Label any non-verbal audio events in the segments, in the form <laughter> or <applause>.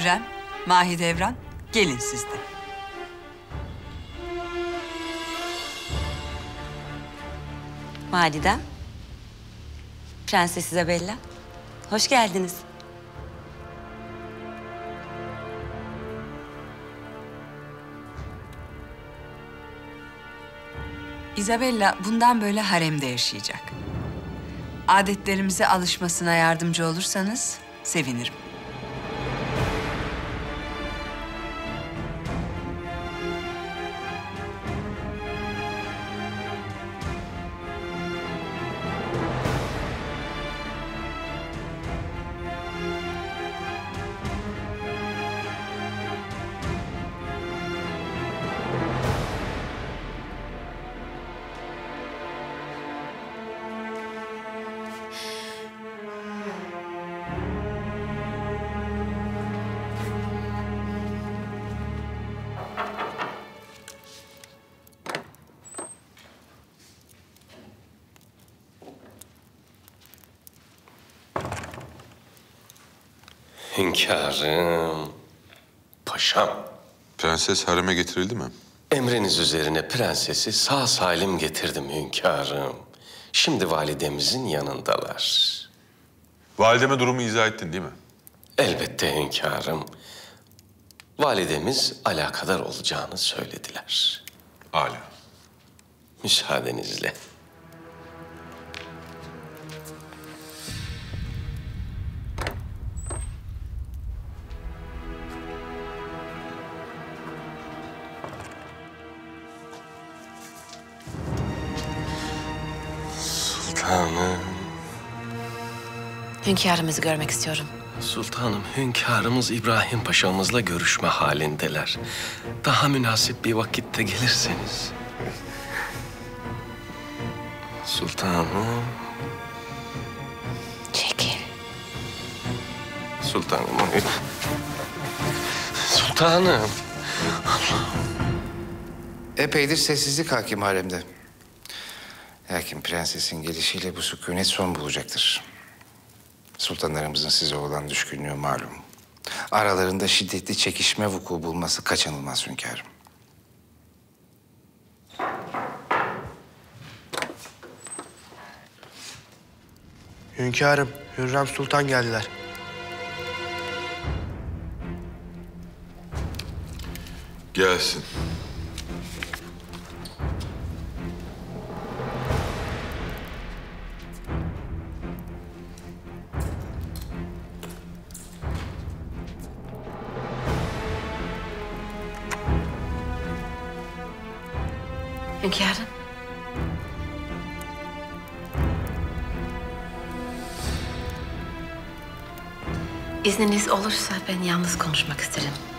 Hürrem, Mahidevran, gelin siz de. Validem. Prenses Isabella. Hoş geldiniz. Isabella bundan böyle haremde yaşayacak. Adetlerimize alışmasına yardımcı olursanız sevinirim. Hünkârım, paşam. Prenses hareme getirildi mi? Emriniz üzerine prensesi sağ salim getirdim hünkârım. Şimdi validemizin yanındalar. Valideme durumu izah ettin değil mi? Elbette hünkârım. Validemiz alakadar olacağını söylediler. Âlâ. Müsaadenizle. Hünkârımızı görmek istiyorum. sultanım hünkârımız İbrahim Paşa'mızla görüşme halindeler. Daha münasip bir vakitte gelirseniz. Sultanım, Çekil. sultanım. Sultanım. Epeydir sessizlik hakim haremde. Lakin prensesin gelişiyle bu sükunet son bulacaktır. Sultanlarımızın size olan düşkünlüğü malum. Aralarında şiddetli çekişme vuku bulması kaçınılmaz hünkârım. Hünkârım, Hürrem Sultan geldiler. Gelsin. İzniniz olursa ben yalnız konuşmak isterim.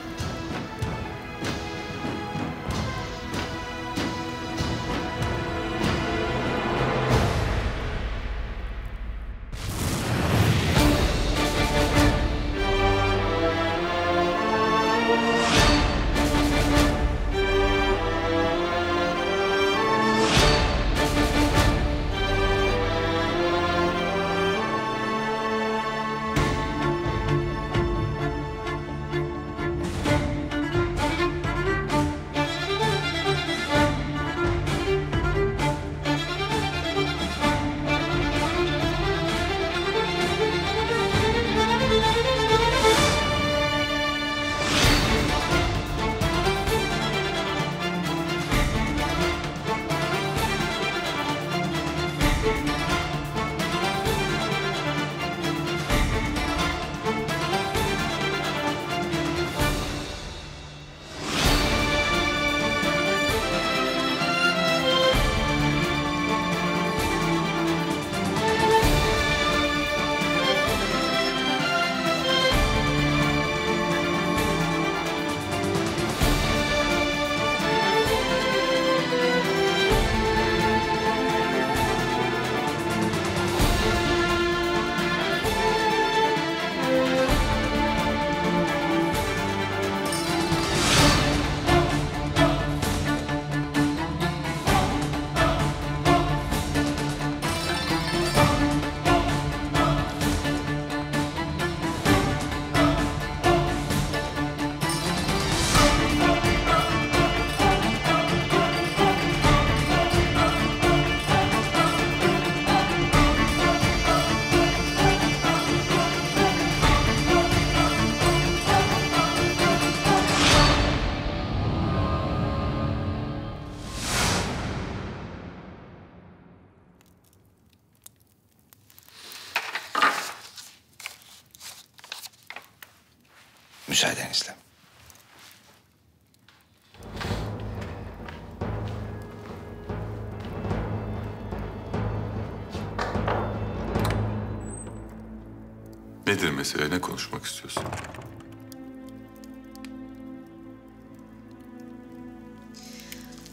Konuşmak istiyorsun?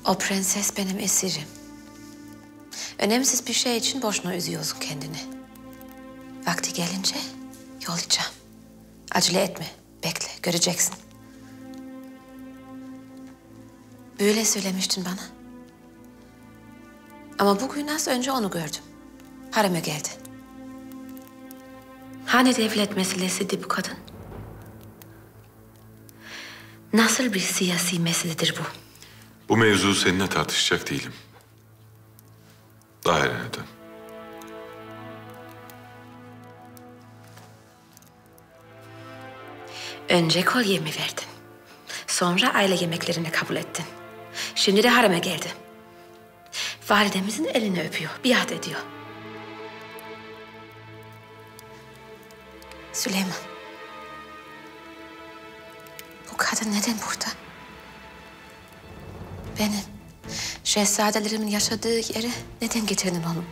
O prenses benim esirim. Önemsiz bir şey için boşuna üzüyorsun kendini. Vakti gelince yollayacağım. Acele etme, bekle, göreceksin. Böyle söylemiştin bana. Ama bugün az önce onu gördüm. Hareme geldi. Hani devlet meselesiydi bu kadın? Nasıl bir siyasi meseledir bu? Bu mevzu seninle tartışacak değilim. Dairene dön. Önce kolyemi verdin. Sonra aile yemeklerini kabul ettin. Şimdi de hareme geldi. Validemizin elini öpüyor, biat ediyor. Süleyman. Bu kadın neden burada? Benim, şehzadelerimin yaşadığı yere neden getirdin onu?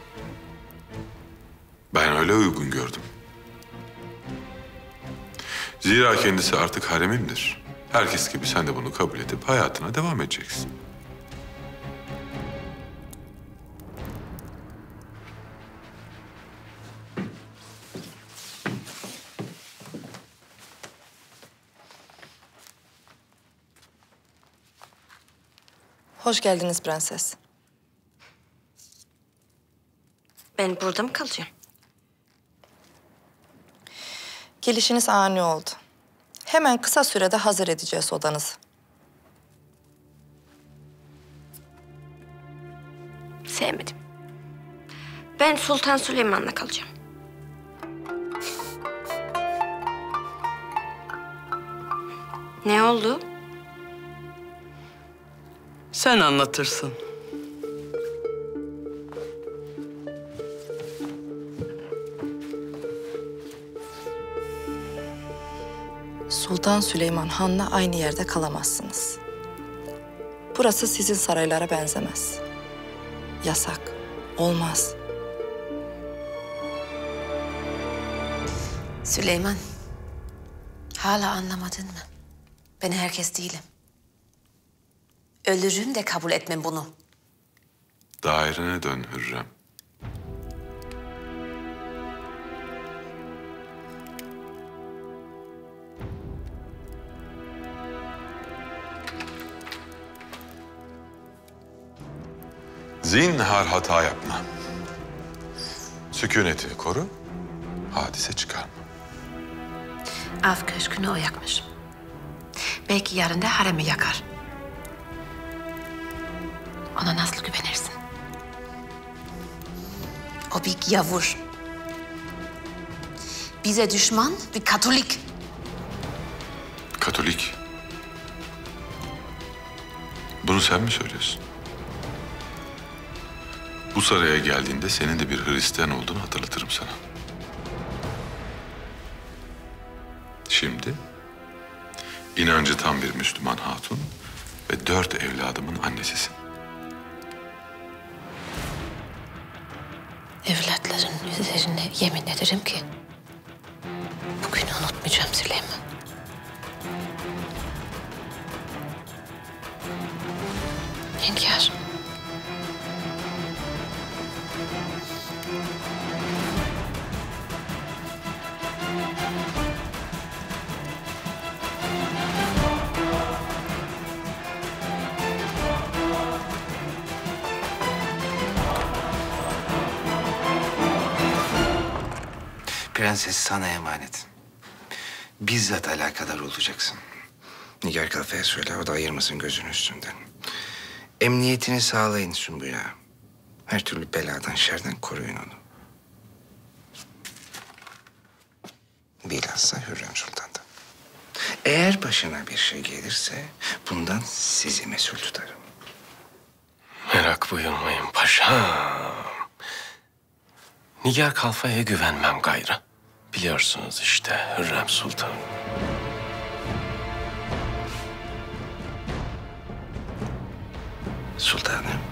Ben öyle uygun gördüm. Zira kendisi artık haremimdir. Herkes gibi sen de bunu kabul edip hayatına devam edeceksin. Hoş geldiniz prenses. Ben burada mı kalacağım? Gelişiniz ani oldu. Hemen kısa sürede hazır edeceğiz odanızı. Sevmedim. Ben Sultan Süleyman'la kalacağım. Ne oldu? Sen anlatırsın. Sultan Süleyman Han'la aynı yerde kalamazsınız. Burası sizin saraylara benzemez. Yasak. Olmaz. Süleyman, hala anlamadın mı? Ben herkes değilim. Ölürüm de kabul etmem bunu. Dairene dön Hürrem. Zinhar hata yapma. Sükuneti koru, hadise çıkarma. Av köşkünü o yakmış. Belki yarın da haremi yakar. Ona nasıl güvenirsin? O bir yavur. Bize düşman bir Katolik. Katolik. Bunu sen mi söylüyorsun? Bu saraya geldiğinde senin de bir Hristiyan olduğunu hatırlatırım sana. Şimdi inancı tam bir Müslüman hatun ve dört evladımın annesisin. Evlatların üzerine yemin ederim ki... ...bugünü unutmayacağım Süleyman. Hünkâr. Prenses sana emanet. Bizzat alakadar olacaksın. Nigar Kalfa'ya söyle, o da ayırmasın gözünü üstünden. Emniyetini sağlayın Sümbüla. Her türlü beladan, şerden koruyun onu. Bilhassa Hürrem Sultan'dan. Eğer başına bir şey gelirse bundan sizi mesul tutarım. Merak buyurmayın paşam. Nigar Kalfa'ya güvenmem gayrı. Biliyorsunuz işte Hürrem Sultan. Sultanım.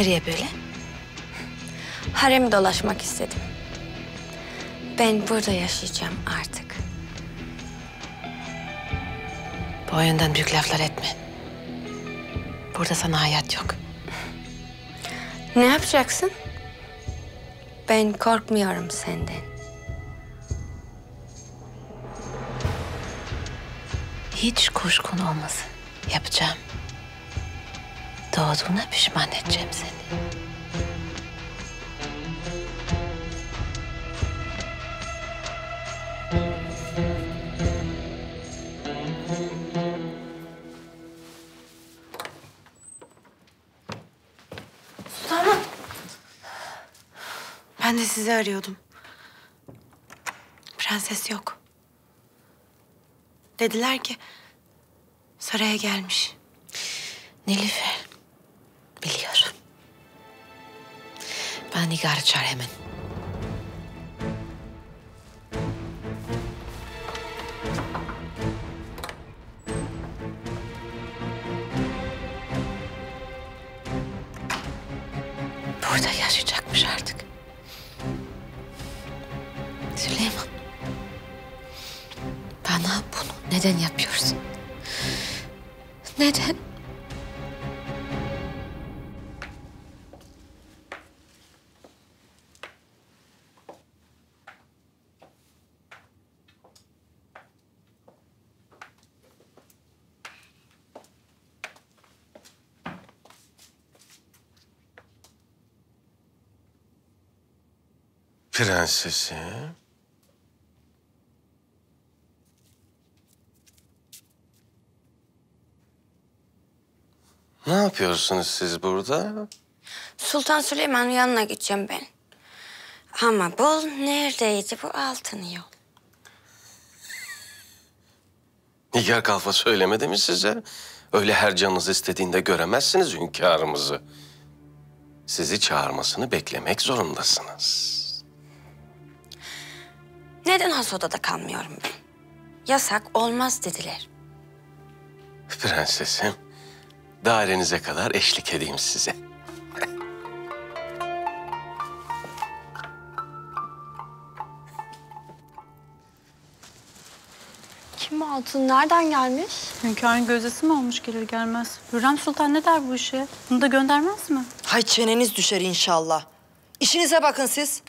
Nereye böyle? Harem dolaşmak istedim. Ben burada yaşayacağım artık. Boyundan büyük laflar etme. Burada sana hayat yok. Ne yapacaksın? Ben korkmuyorum senden. Hiç kuşkun olmasın. Yapacağım. Doğduğuna pişman edeceğim seni. Sultanım. Ben de sizi arıyordum. Prenses yok. Dediler ki saraya gelmiş. Nilüfer. Bana Nigar'ı çağır hemen. Prensesim. Ne yapıyorsunuz siz burada? Sultan Süleyman'ın yanına gideceğim ben. Ama bul neredeydi bu altın yol? Nigar Kalfa söylemedi mi size? Öyle her canınız istediğinde göremezsiniz hünkârımızı. Sizi çağırmasını beklemek zorundasınız. Neden has odada kalmıyorum ben? Yasak olmaz dediler. Prensesim, dairenize kadar eşlik edeyim size. Kim bu altın? Nereden gelmiş? Hünkârın gözdesi mi olmuş gelir gelmez? Hürrem Sultan ne der bu işe? Bunu da göndermez mi? Hay çeneniz düşer inşallah. İşinize bakın siz.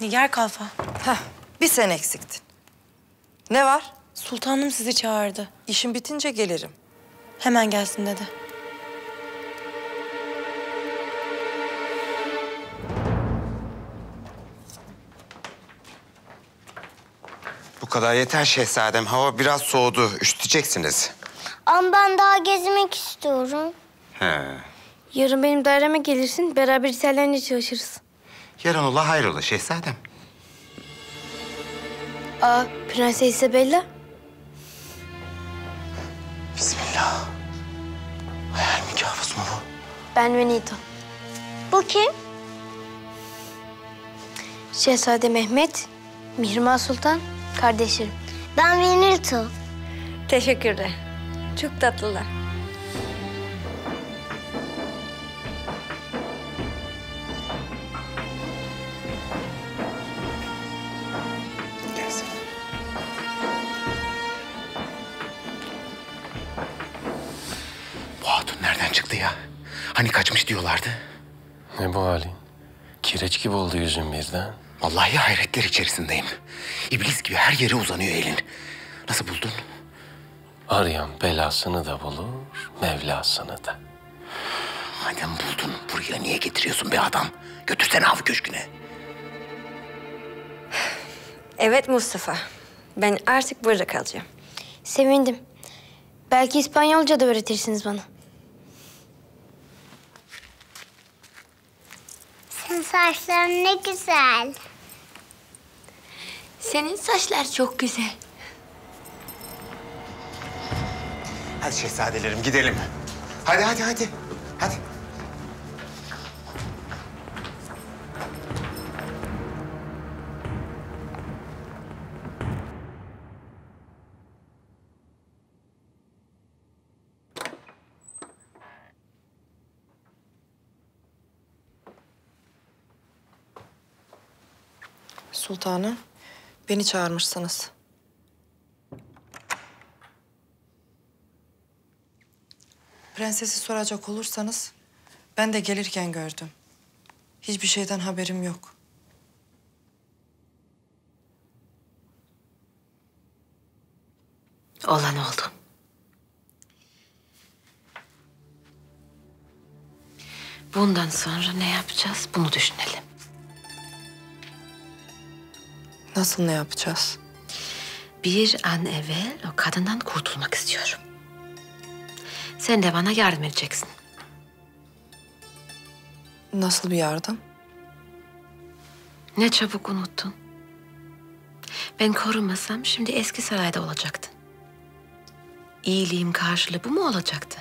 Nigar Kalfa. Heh, bir sen eksiktin. Ne var? Sultanım sizi çağırdı. İşin bitince gelirim. Hemen gelsin dedi. Bu kadar yeter şehzadem. Hava biraz soğudu. Üşüteceksiniz. Ama ben daha gezmek istiyorum. He. Yarın benim daireme gelirsin, beraber İtalyanca çalışırız. Yarın ola hayrola şehzadem. Aa, Prenses Isabella. Bismillah. Hayal mi kabus mu bu? Ben Benito. Bu kim? Şehzade Mehmet, Mihrimah Sultan, kardeşlerim. Ben Benito. Teşekkürler. Çok tatlılar. Nereden çıktı ya? Hani kaçmış diyorlardı. Ne bu halin? Kireç gibi oldu yüzün birden. Vallahi hayretler içerisindeyim. İblis gibi her yere uzanıyor elin. Nasıl buldun? Arayan belasını da bulur, Mevlasını da. Madem buldun buraya niye getiriyorsun be adam? Götürsene av köşküne. Evet Mustafa. Ben artık burada kalacağım. Sevindim. Belki İspanyolca da öğretirsiniz bana. Senin saçların ne güzel. Senin saçlar çok güzel. Hadi şehzadelerim gidelim. Hadi hadi hadi. Hadi. Sultanım, beni çağırmışsınız. Prensesi soracak olursanız, ben de gelirken gördüm. Hiçbir şeyden haberim yok. Olan oldu. Bundan sonra ne yapacağız bunu düşünelim. Nasıl ne yapacağız? Bir an evvel o kadından kurtulmak istiyorum. Sen de bana yardım edeceksin. Nasıl bir yardım? Ne çabuk unuttun. Ben korumasam şimdi eski sarayda olacaktın. İyiliğim karşılığı bu mu olacaktı?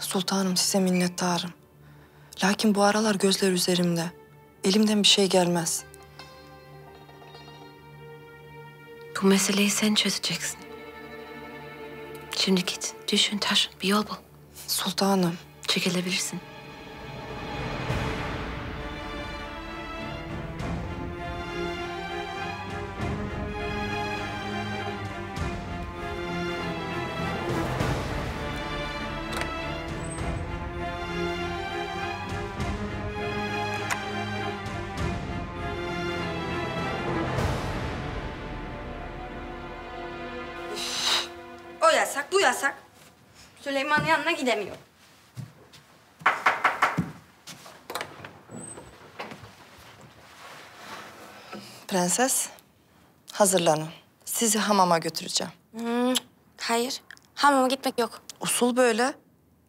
Sultanım size minnettarım. Lakin bu aralar gözler üzerimde. Elimden bir şey gelmez. Bu meseleyi sen çözeceksin. Şimdi git, düşün, taşın, bir yol bul. Sultanım. Çekilebilirsin. Gidemiyor. Prenses, hazırlanın. Sizi hamama götüreceğim. Hmm, hayır, hamama gitmek yok. Usul böyle.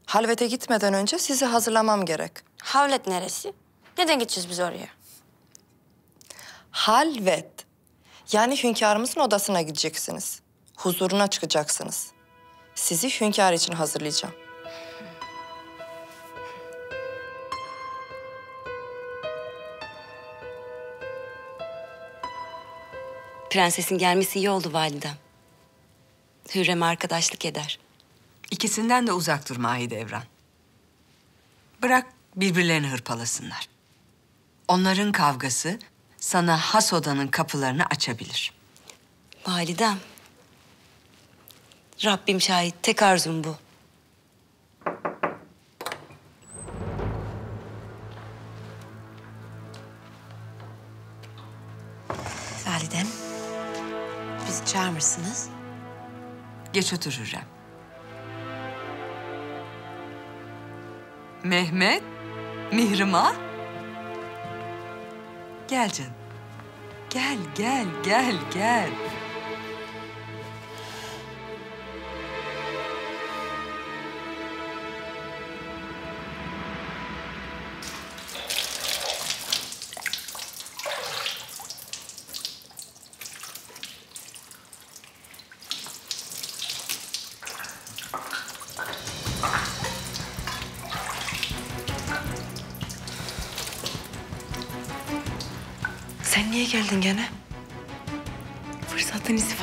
Halvete gitmeden önce sizi hazırlamam gerek. Havlet neresi? Neden gideceğiz biz oraya? Halvet. Yani hünkârımızın odasına gideceksiniz. Huzuruna çıkacaksınız. Sizi hünkâr için hazırlayacağım. Prensesin gelmesi iyi oldu validem. Hürrem arkadaşlık eder. İkisinden de uzak dur Mahidevran. Bırak birbirlerini hırpalasınlar. Onların kavgası sana has odanın kapılarını açabilir. Validem. Rabbim şahit, tek arzum bu. Bizi çağırmışsınız. Geç otur. Mehmet, Mihrimah. Gel canım. Gel, gel, gel, gel.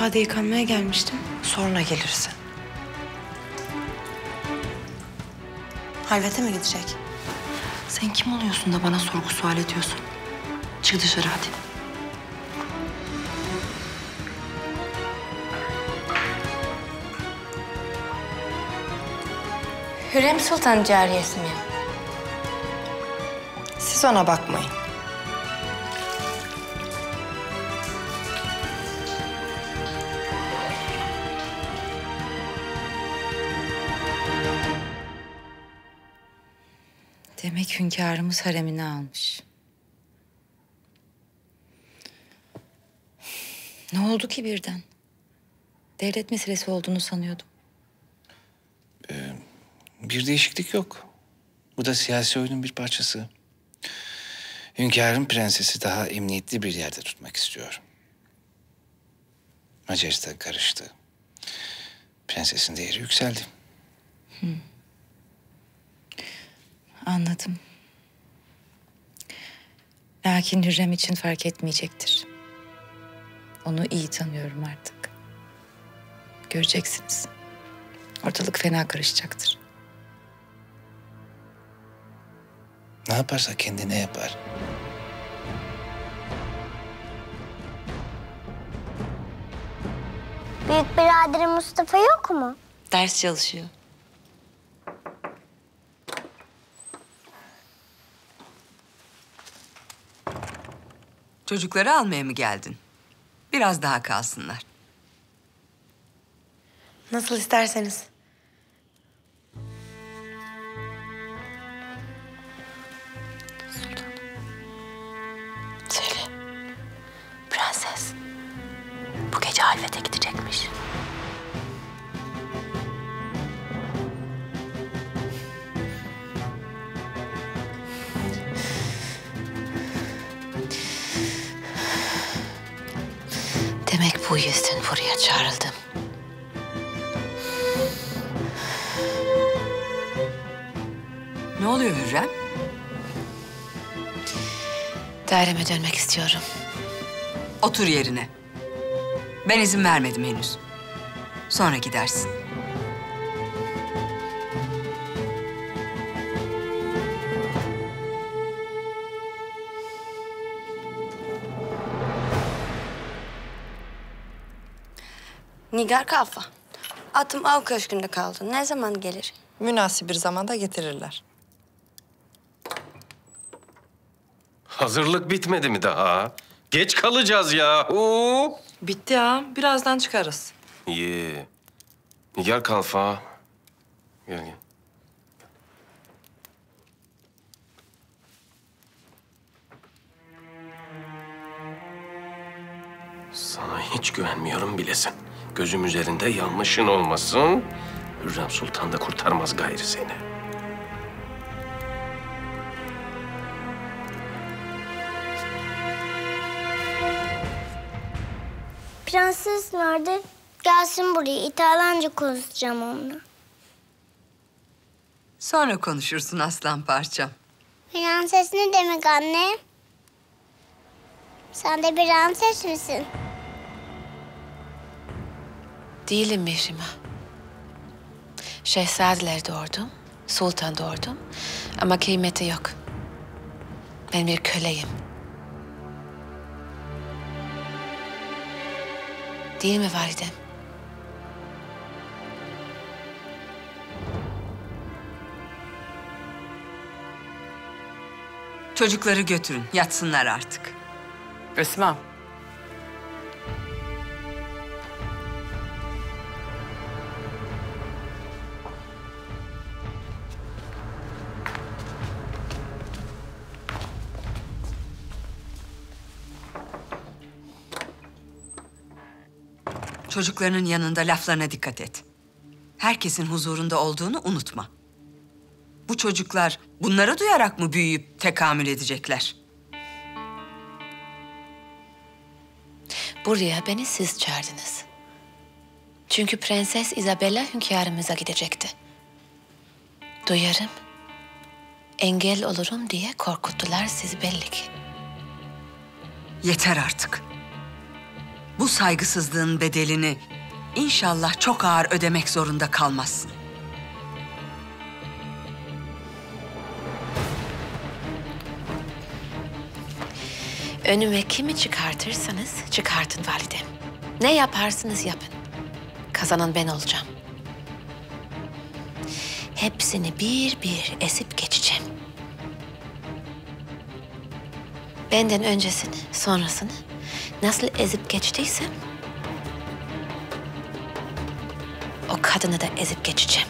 İstifade yıkanmaya gelmiştim. Sonra gelirsin. Halvete mi gidecek? Sen kim oluyorsun da bana sorgu sual ediyorsun? Çık dışarı hadi. Hürrem Sultan cariyesi mi? Siz ona bakmayın. Hünkârımız haremine almış. Ne oldu ki birden? Devlet meselesi olduğunu sanıyordum. Bir değişiklik yok. Bu da siyasi oyunun bir parçası. Hünkârın prensesi daha emniyetli bir yerde tutmak istiyor. Macaristan karıştı. Prensesin değeri yükseldi. Anladım. Lakin Hürrem için fark etmeyecektir. Onu iyi tanıyorum artık. Göreceksiniz. Ortalık fena karışacaktır. Ne yaparsa kendine yapar. Büyük biraderi Mustafa yok mu? Ders çalışıyor. Çocukları almaya mı geldin? Biraz daha kalsınlar. Nasıl isterseniz. Söyle. Prenses. Bu gece halvete gidecekmiş. Bu yüzden buraya çağrıldım. Ne oluyor Hürrem? Daireme dönmek istiyorum. Otur yerine. Ben izin vermedim henüz. Sonra gidersin. Nigar Kalfa. Atım av köşkünde kaldı. Ne zaman gelir? Münasip bir zamanda getirirler. Hazırlık bitmedi mi daha? Geç kalacağız ya. Oo. Bitti ha. Birazdan çıkarız. İyi. Gel kalfa. Gel gel. Sana hiç güvenmiyorum bilesin. Gözüm üzerinde yanlışın olmasın. Hürrem Sultan da kurtarmaz gayrı seni. Prenses nerede? Gelsin buraya. İtalyanca konuşacağım onunla. Sonra konuşursun aslan parçam. Prenses ne demek anne? Sen de bir prenses misin? Değilim Mihrimah. Şehzadeler doğurdum, sultan doğurdum ama kıymeti yok. Ben bir köleyim. Değil mi validem? Çocukları götürün. Yatsınlar artık. Esma. Çocuklarının yanında laflarına dikkat et. Herkesin huzurunda olduğunu unutma. Bu çocuklar bunları duyarak mı büyüyüp tekamül edecekler? Buraya beni siz çağırdınız. Çünkü Prenses Isabella hünkârımıza gidecekti. Duyarım, engel olurum diye korkuttular sizi belli ki. Yeter artık. Bu saygısızlığın bedelini inşallah çok ağır ödemek zorunda kalmazsın. Önüme kimi çıkartırsanız çıkartın validem. Ne yaparsınız yapın. Kazanan ben olacağım. Hepsini bir bir esip geçeceğim. Benden öncesini, sonrasını nasıl ezip geçtiysem... ...o kadını da ezip geçeceğim.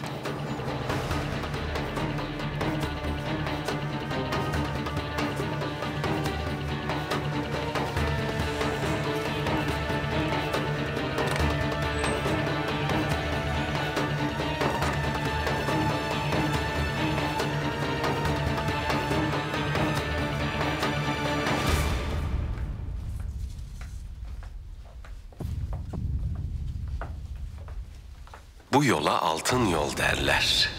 Bu yola altın yol derler.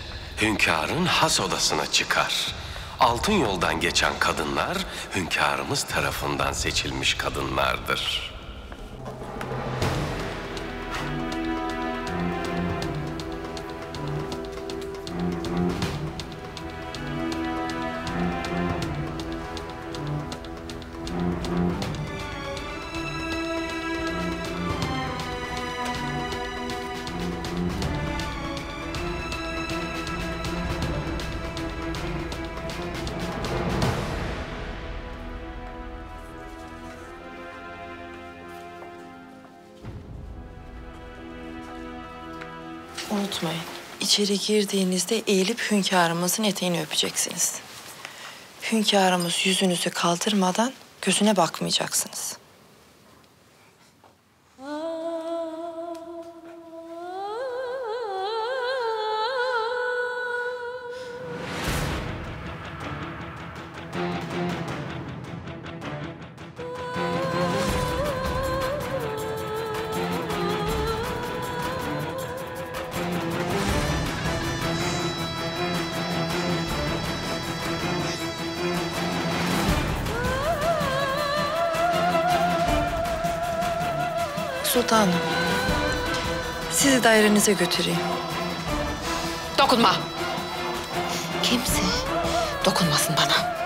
Hünkârın has odasına çıkar. Altın yoldan geçen kadınlar hünkârımız tarafından seçilmiş kadınlardır. İçeri girdiğinizde eğilip hünkârımızın eteğini öpeceksiniz. Hünkârımız yüzünüzü kaldırmadan gözüne bakmayacaksınız. Sultanım. Sizi dairenize götüreyim. Dokunma. Kimse dokunmasın bana.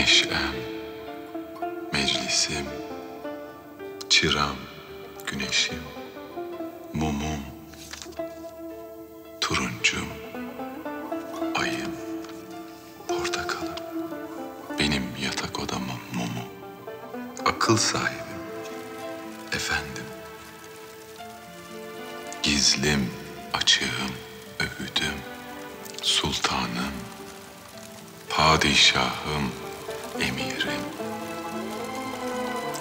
Neşem, meclisim, çıram, güneşim, mumum, turuncum, ayım, portakalım, benim yatak odamın mumu, akıl sahibim, efendim, gizlim, açığım, öğüdüm, sultanım, padişahım,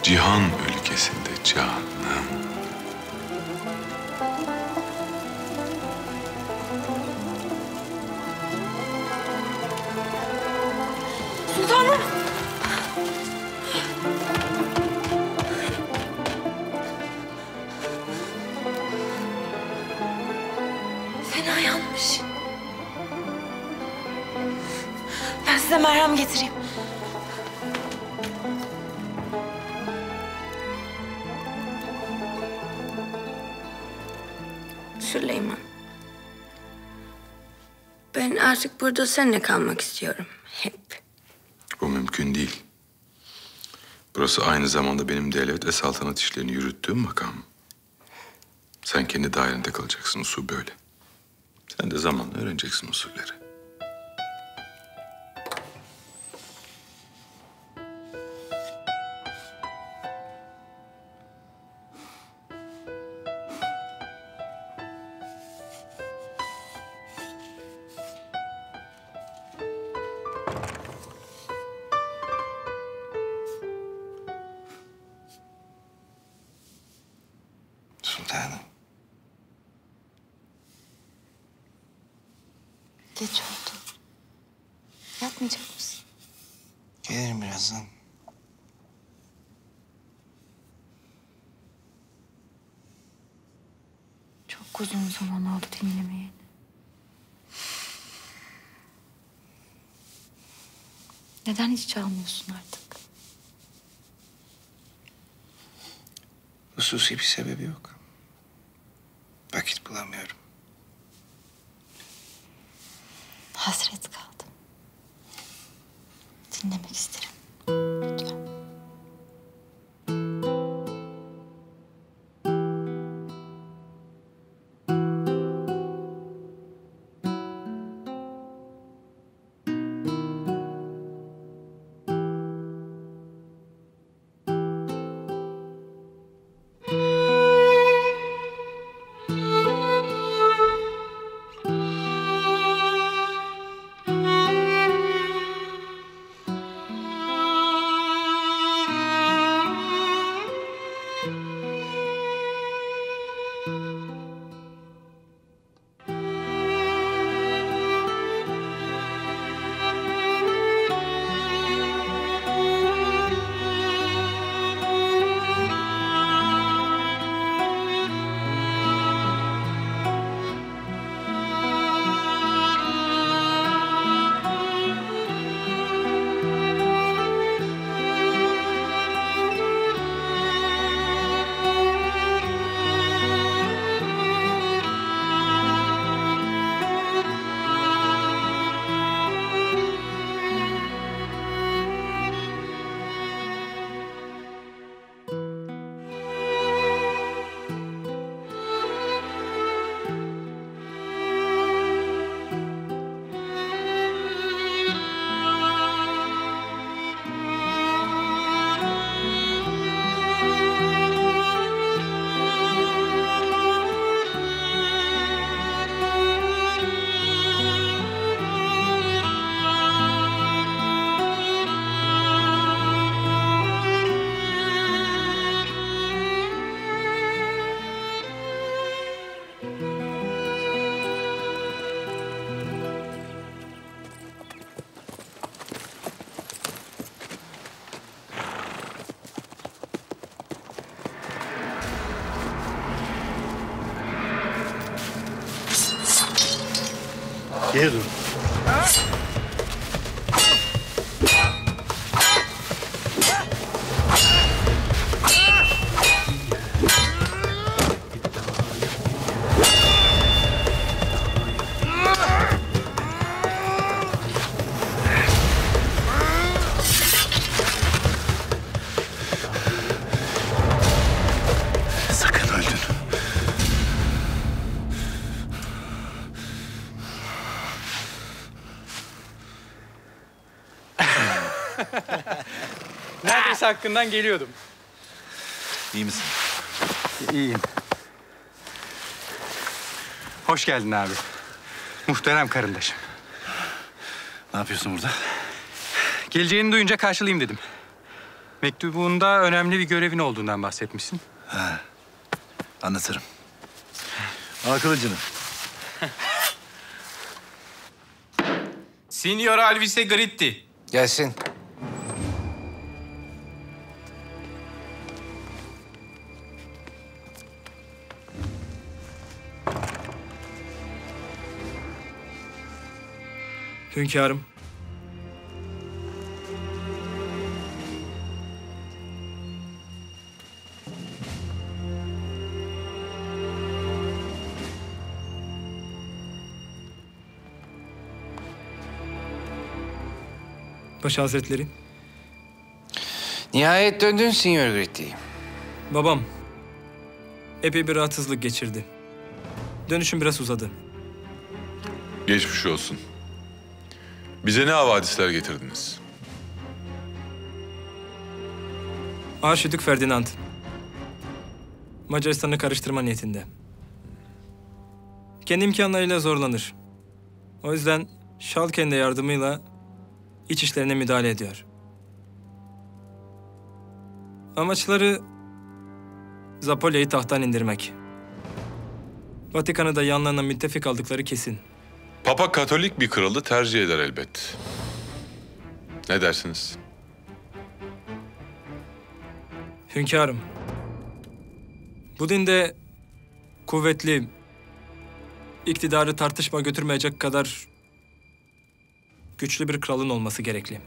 Cihan ülkesinde canım. Sultanım. Fena yanmış. Ben size merhem getireyim. Artık burada seninle kalmak istiyorum. Hep. O mümkün değil. Burası aynı zamanda benim devlet ve saltanat işlerini yürüttüğüm makam. Sen kendi dairende kalacaksın. Usul böyle. Sen de zamanla öğreneceksin usulleri. Neden hiç çalmıyorsun artık? Hususi bir sebebi yok. Vakit bulamıyorum. Hakkından geliyordum. İyi misin? İyiyim. Hoş geldin abi. Muhterem karındaşım. Ne yapıyorsun burada? Geleceğini duyunca karşılayayım dedim. Mektubunda önemli bir görevin olduğundan bahsetmişsin. Ha, anlatırım. Al kılıcını. Signor Alvise Gritti. Gelsin. Hünkârım. Paşa Hazretleri. Nihayet döndün Signor Gritti. Babam epey bir rahatsızlık geçirdi. Dönüşüm biraz uzadı. Geçmiş olsun. Bize ne havadisler getirdiniz? Arşidük Ferdinand. Macaristan'ı karıştırma niyetinde. Kendi imkanlarıyla zorlanır. O yüzden Schalken'de yardımıyla iç işlerine müdahale ediyor. Amaçları Zapolya'yı tahttan indirmek. Vatikan'ı da yanlarına müttefik aldıkları kesin. Papa Katolik bir kralı tercih eder elbet. Ne dersiniz? Hünkârım. Bu dinde kuvvetli, iktidarı tartışma götürmeyecek kadar güçlü bir kralın olması gerekli.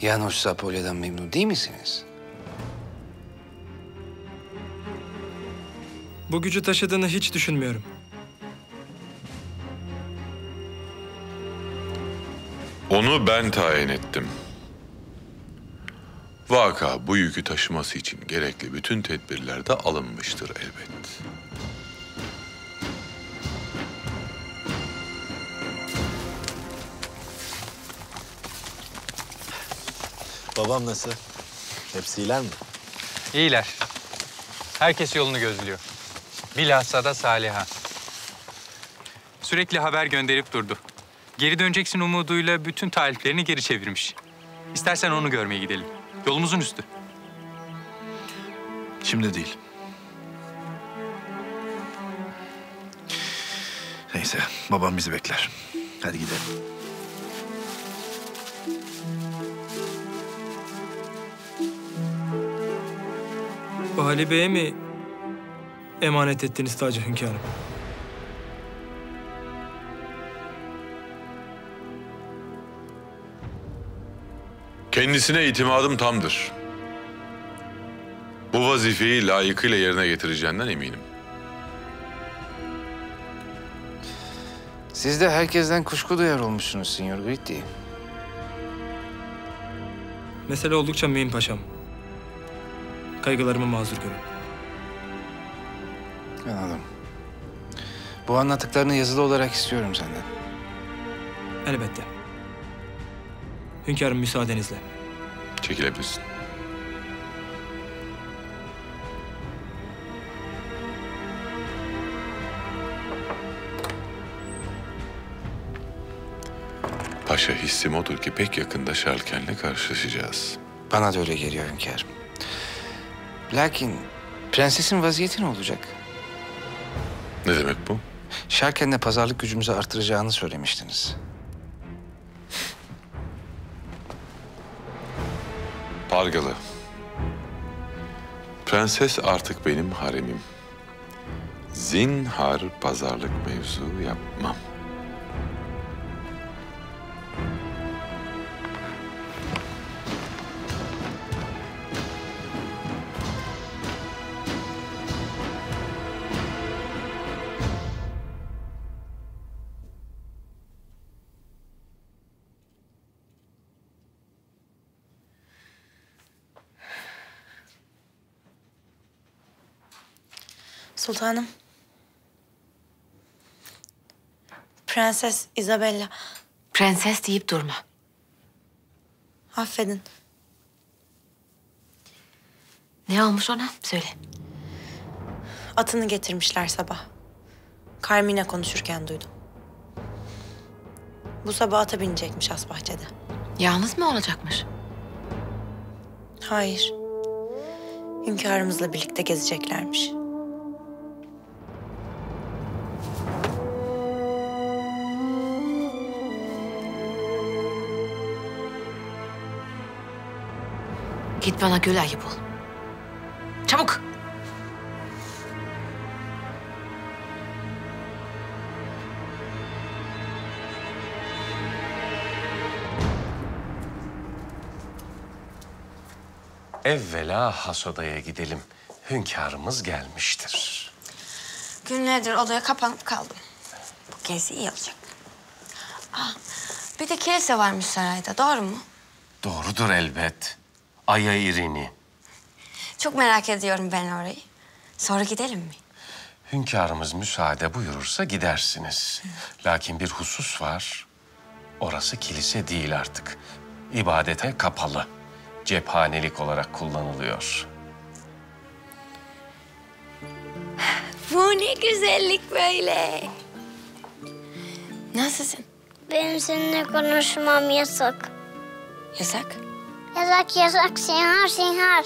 Janos Zapolya'dan memnun değil misiniz? Bu gücü taşıdığını hiç düşünmüyorum. Onu ben tayin ettim. Vaka bu yükü taşıması için gerekli bütün tedbirler de alınmıştır elbet. Babam nasıl? Hepsi iyiler mi? İyiler. Herkes yolunu gözlüyor. Bilhassa da Saliha. Sürekli haber gönderip durdu. Geri döneceksin umuduyla bütün taliplerini geri çevirmiş. İstersen onu görmeye gidelim. Yolumuzun üstü. Şimdi değil. Neyse, babam bizi bekler. Hadi gidelim. Bahali Bey'e mi emanet ettiniz tacı hünkârım? Kendisine itimadım tamdır. Bu vazifeyi layıkıyla yerine getireceğinden eminim. Siz de herkesten kuşku duyar olmuşsunuz Signor Gritti. Mesele oldukça mühim paşam. Kaygılarımı mazur görün. Anladım. Bu anlattıklarını yazılı olarak istiyorum senden. Elbette. Hünkârım müsaadenizle. Çekilebilirsin. Paşa hissim odur ki pek yakında Şarken'le karşılaşacağız. Bana da öyle geliyor hünkârım. Lakin prensesin vaziyeti ne olacak? Ne demek bu? Şarken'le pazarlık gücümüzü artıracağını söylemiştiniz. Pargalı. Prenses artık benim haremim. Zinhar pazarlık mevzu yapmam. Sultanım. Prenses Isabella. Prenses deyip durma. Affedin. Ne olmuş ona? Söyle. Atını getirmişler sabah. Carmina konuşurken duydum. Bu sabah ata binecekmiş as bahçede. Yalnız mı olacakmış? Hayır. Hünkârımızla birlikte gezeceklermiş. Git bana Gülay'ı bul. Çabuk. Evvela has odaya gidelim. Hünkârımız gelmiştir. Günlerdir odaya kapanıp kaldım. Bu kez iyi olacak. Ah, bir de kilise varmış sarayda, doğru mu? Doğrudur elbet. Aya irini. Çok merak ediyorum ben orayı. Sonra gidelim mi? Hünkârımız müsaade buyurursa gidersiniz. Lakin bir husus var. Orası kilise değil artık. İbadete kapalı. Cephanelik olarak kullanılıyor. Bu ne güzellik böyle. Nasılsın? Benim seninle konuşmam yasak. Yasak? Yasak yasak sinhar sinhar.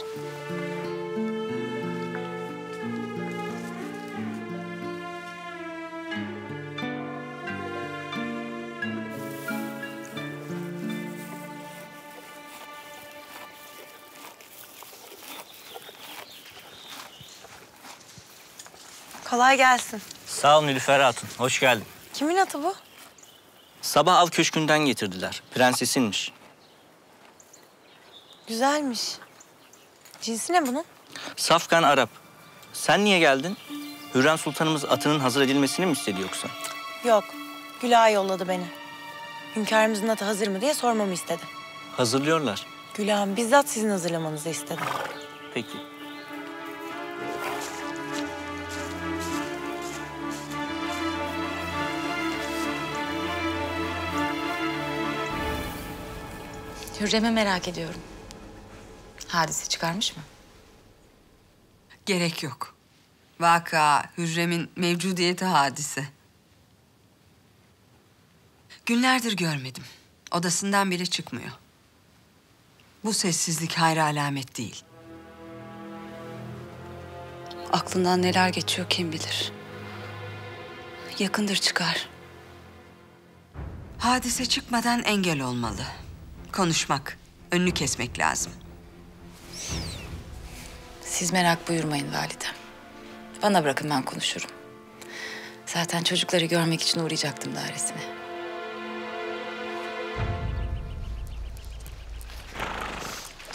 Kolay gelsin. Sağ ol Nilüfer Hatun. Hoş geldin. Kimin atı bu? Sabah av köşkünden getirdiler. Prensesinmiş. Güzelmiş. Cinsi ne bunun? Safkan Arap. Sen niye geldin? Hürrem Sultanımız atının hazır edilmesini mi istedi yoksa? Yok. Gülah yolladı beni. Hünkârımızın atı hazır mı diye sormamı istedi. Hazırlıyorlar. Gülah'ım bizzat sizin hazırlamanızı istedi. Peki. Hürrem'i merak ediyorum. Hadise çıkarmış mı? Gerek yok. Vaka, Hürrem'in mevcudiyeti hadise. Günlerdir görmedim. Odasından bile çıkmıyor. Bu sessizlik hayra alamet değil. Aklından neler geçiyor kim bilir. Yakındır çıkar. Hadise çıkmadan engel olmalı. Konuşmak, önünü kesmek lazım. Siz merak buyurmayın validem. Bana bırakın ben konuşurum. Zaten çocukları görmek için uğrayacaktım dairesine.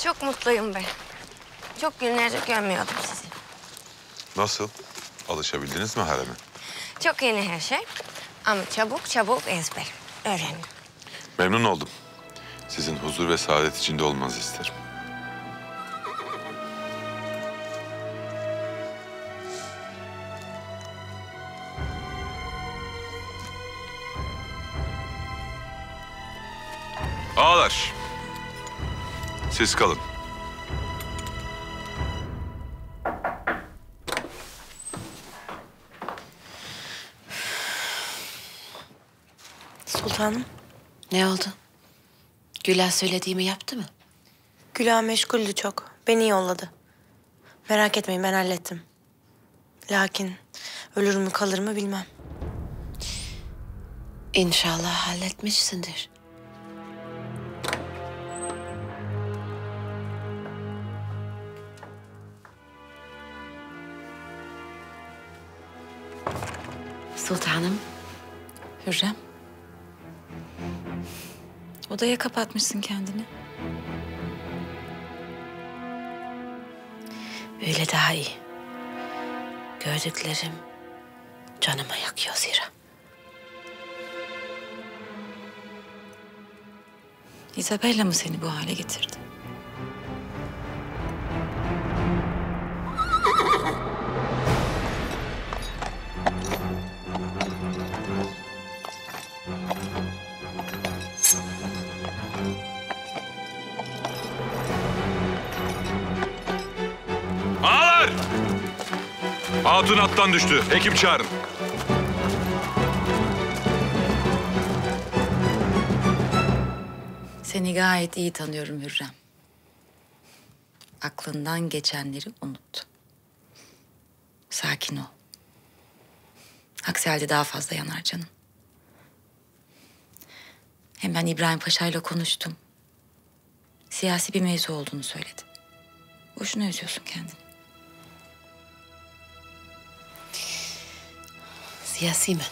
Çok mutluyum ben. Çok günlerdir görmüyordum sizi. Nasıl? Alışabildiniz mi hareme? Çok yeni her şey. Ama çabuk çabuk ezber. Öğrendim. Memnun oldum. Sizin huzur ve saadet içinde olmanızı isterim. Ağalar. Siz kalın. Sultanım. Ne oldu? Gülah söylediğimi yaptı mı? Gülah meşguldü çok. Beni yolladı. Merak etmeyin ben hallettim. Lakin ölür mü kalır mı bilmem. İnşallah halletmişsindir. Sultanım. Hürrem. Odaya kapatmışsın kendini. Öyle daha iyi. Gördüklerim canıma yakıyor zira. Isabella mı seni bu hale getirdi? Hatun attan düştü. Hekim çağırın. Seni gayet iyi tanıyorum Hürrem. aklından geçenleri unut. Sakin ol. Aksi halde daha fazla yanar canım. Hem ben İbrahim Paşa ile konuştum. Siyasi bir mevzu olduğunu söyledi. Boşuna üzüyorsun kendini. Siyasi mi?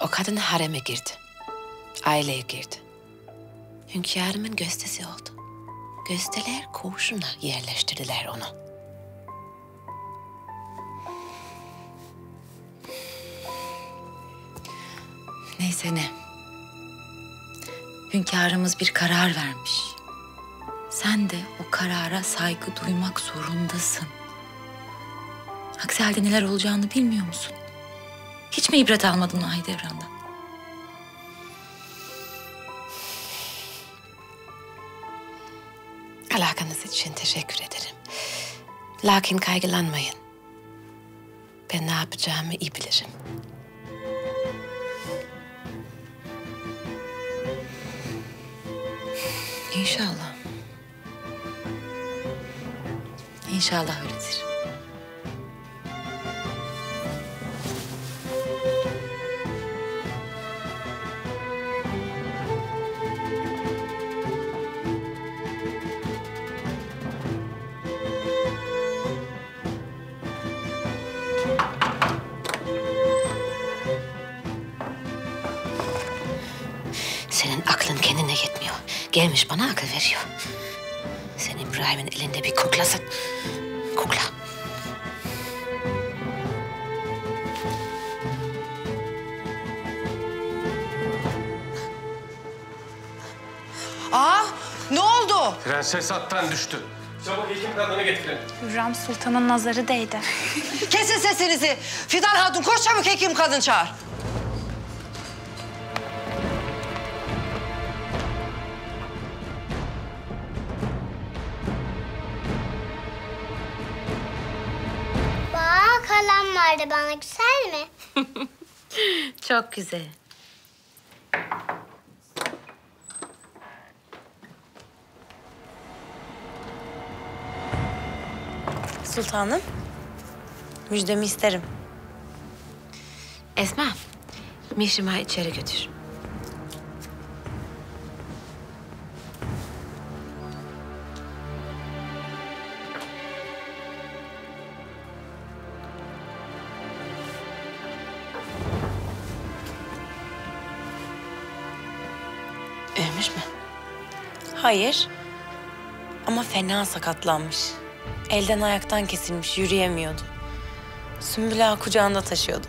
O kadın hareme girdi. Aileye girdi. Hünkârımın göstesi oldu. Gösteler koğuşuna yerleştirdiler onu. Neyse ne. Hünkârımız bir karar vermiş. Sen de o karara saygı duymak zorundasın. Aksi halde neler olacağını bilmiyor musun? Hiç mi ibret almadın Mahidevran'dan? Alakanız için teşekkür ederim. Lakin kaygılanmayın. Ben ne yapacağımı iyi bilirim. İnşallah. İnşallah öyledir. Gelmiş bana akıl veriyor. Sen İbrahim'in elinde bir kuklasın. Kukla. Aa ne oldu? Prenses attan düştü. Çabuk hekim kadını getirin. Hürrem Sultan'ın nazarı değdi. Kesin sesinizi. Fidan Hatun koş çabuk hekim kadın çağır. Bana güzel mi? <laughs> Çok güzel. Sultanım, müjdemi isterim. Esma, Mişima içeri götür. Hayır. Ama fena sakatlanmış. Elden ayaktan kesilmiş, yürüyemiyordu. Sümbül Ağa kucağında taşıyordu.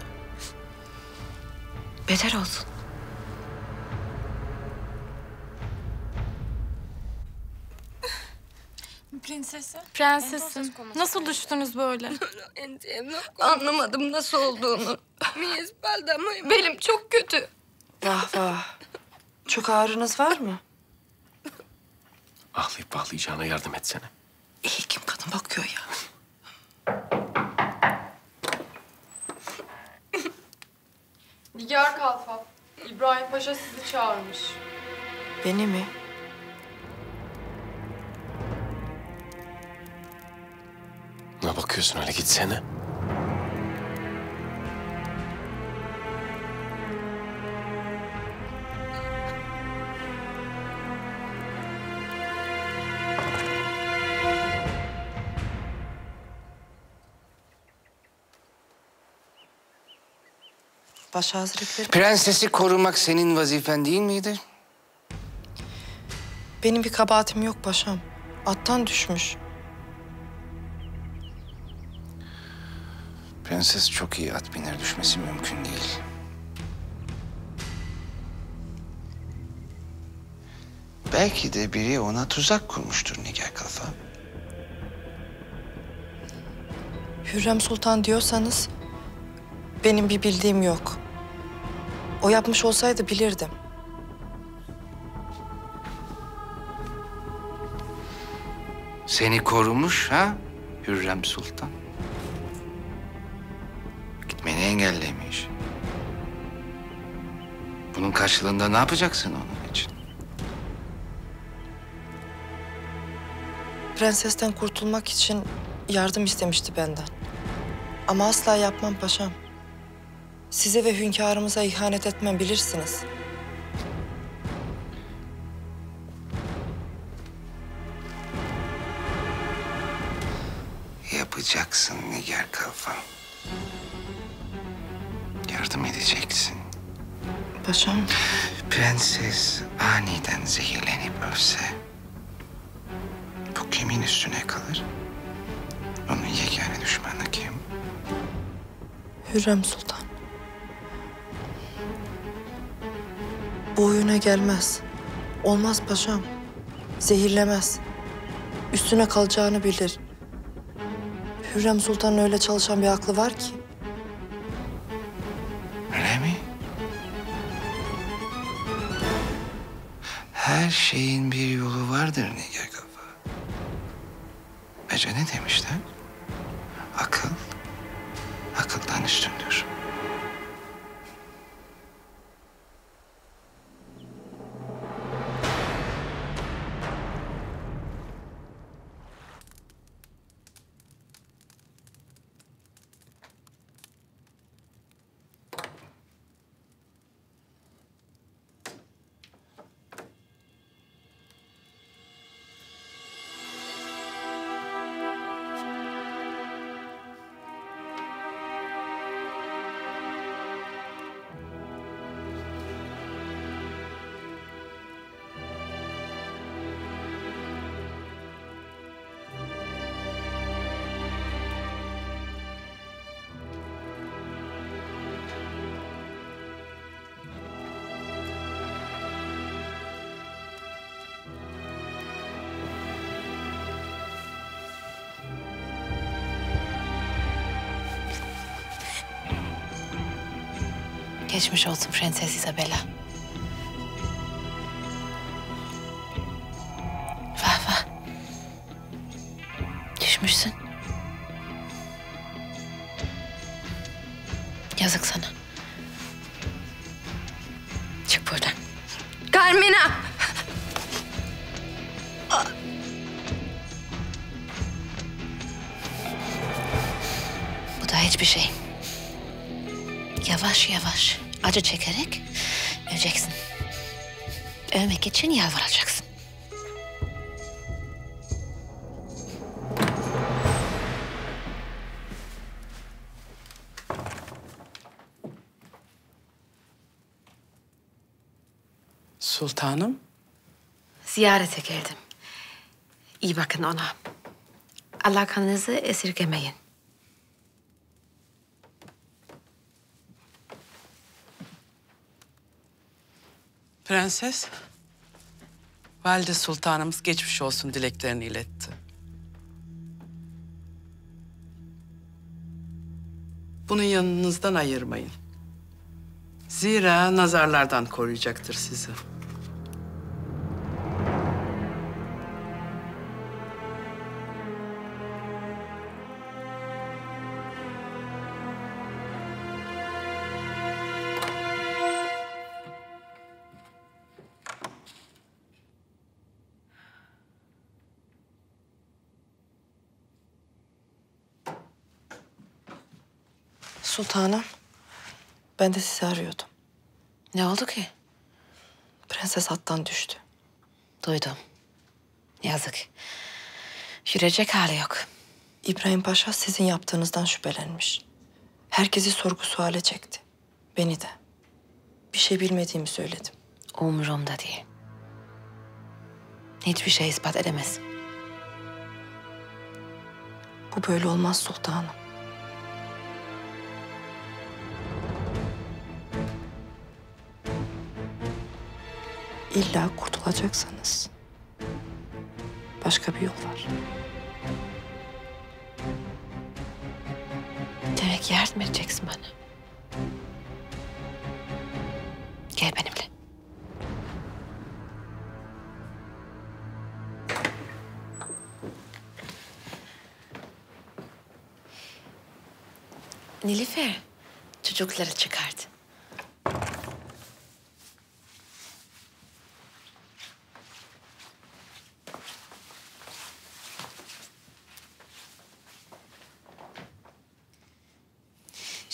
Beter olsun. Prensesi. Prensesim. Nasıl düştünüz böyle? <laughs> Anlamadım nasıl olduğunu. <laughs> Belim çok kötü. Vah vah. Çok ağrınız var mı? Ahlayıp bağlayacağına yardım etsene. İyi kim kadın bakıyor ya. Nigar Kalfa, İbrahim Paşa sizi çağırmış. Beni mi? Ne bakıyorsun öyle gitsene. Paşa Hazretleri. Prensesi korumak senin vazifen değil miydi? Benim bir kabahatim yok paşam. Attan düşmüş. Prenses çok iyi at biner düşmesi mümkün değil. Belki de biri ona tuzak kurmuştur Nigar Kalfa. Hürrem Sultan diyorsanız benim bir bildiğim yok. O yapmış olsaydı bilirdim. Seni korumuş ha Hürrem Sultan. Gitmeni engellemiş. Bunun karşılığında ne yapacaksın onun için? prensesten kurtulmak için yardım istemişti benden. Ama asla yapmam paşam. Size ve hünkârımıza ihanet etmem bilirsiniz. Yapacaksın Nigar Kalfa. Yardım edeceksin. Paşam. Prenses aniden zehirlenip ölse... ...bu kimin üstüne kalır? Onun yegane düşmanı kim? Hürrem Sultan. Bu oyuna gelmez. Olmaz paşam. Zehirlemez. Üstüne kalacağını bilir. Hürrem Sultan'ın öyle çalışan bir aklı var ki. Öyle mi? Her şeyin bir yolu vardır Nigar Kalfa. Ece ne demişler? Yazık sana. Çık buradan. Carmina! Bu da hiçbir şey. Yavaş yavaş acı çekerek öleceksin. Ölmek için yalvaracaksın. Ziyarete geldim. İyi bakın ona. Alakanızı esirgemeyin. Prenses. Valide Sultanımız geçmiş olsun dileklerini iletti. Bunu yanınızdan ayırmayın. Zira nazarlardan koruyacaktır sizi. Sultanım. Ben de sizi arıyordum. Ne oldu ki? Prenses hattan düştü. Duydum. Yazık. Yürüyecek hali yok. İbrahim Paşa sizin yaptığınızdan şüphelenmiş. Herkesi sorgu suale çekti. Beni de. Bir şey bilmediğimi söyledim. Umurumda değil. Hiçbir şey ispat edemez. Bu böyle olmaz sultanım. İlla kurtulacaksanız başka bir yol var. Demek yardım edeceksin bana. Gel benimle. Nilüfer, çocukları çıkart.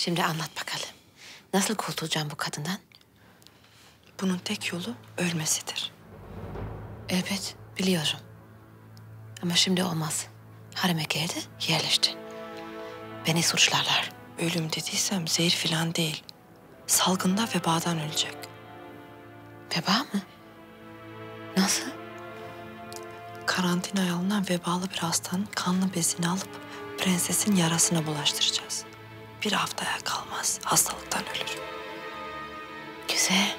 Şimdi anlat bakalım. Nasıl kurtulacağım bu kadından? Bunun tek yolu ölmesidir. Evet, biliyorum. Ama şimdi olmaz. Hareme geldi, yerleşti. Beni suçlarlar. Ölüm dediysem zehir filan değil. Salgında vebadan ölecek. Veba mı? Nasıl? Karantinaya alınan vebalı bir hastanın kanlı bezini alıp prensesin yarasına bulaştıracağız. Bir haftaya kalmaz hastalıktan ölür. Güzel.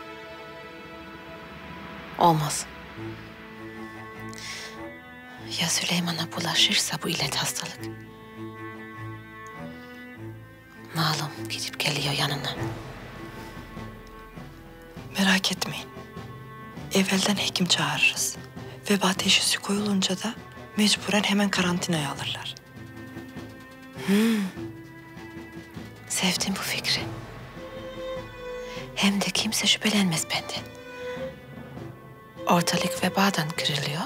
Olmaz. Ya Süleyman'a bulaşırsa bu illet hastalık? Malum gidip geliyor yanına. Merak etmeyin. Evvelden hekim çağırırız. Veba teşhisi koyulunca da mecburen hemen karantinaya alırlar. Hmm. Sevdim bu fikri. Hem de kimse şüphelenmez benden. Ortalık vebadan kırılıyor.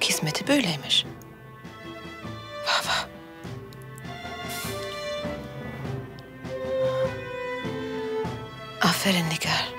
Kismeti böyleymiş. Vah. Aferin Nigar.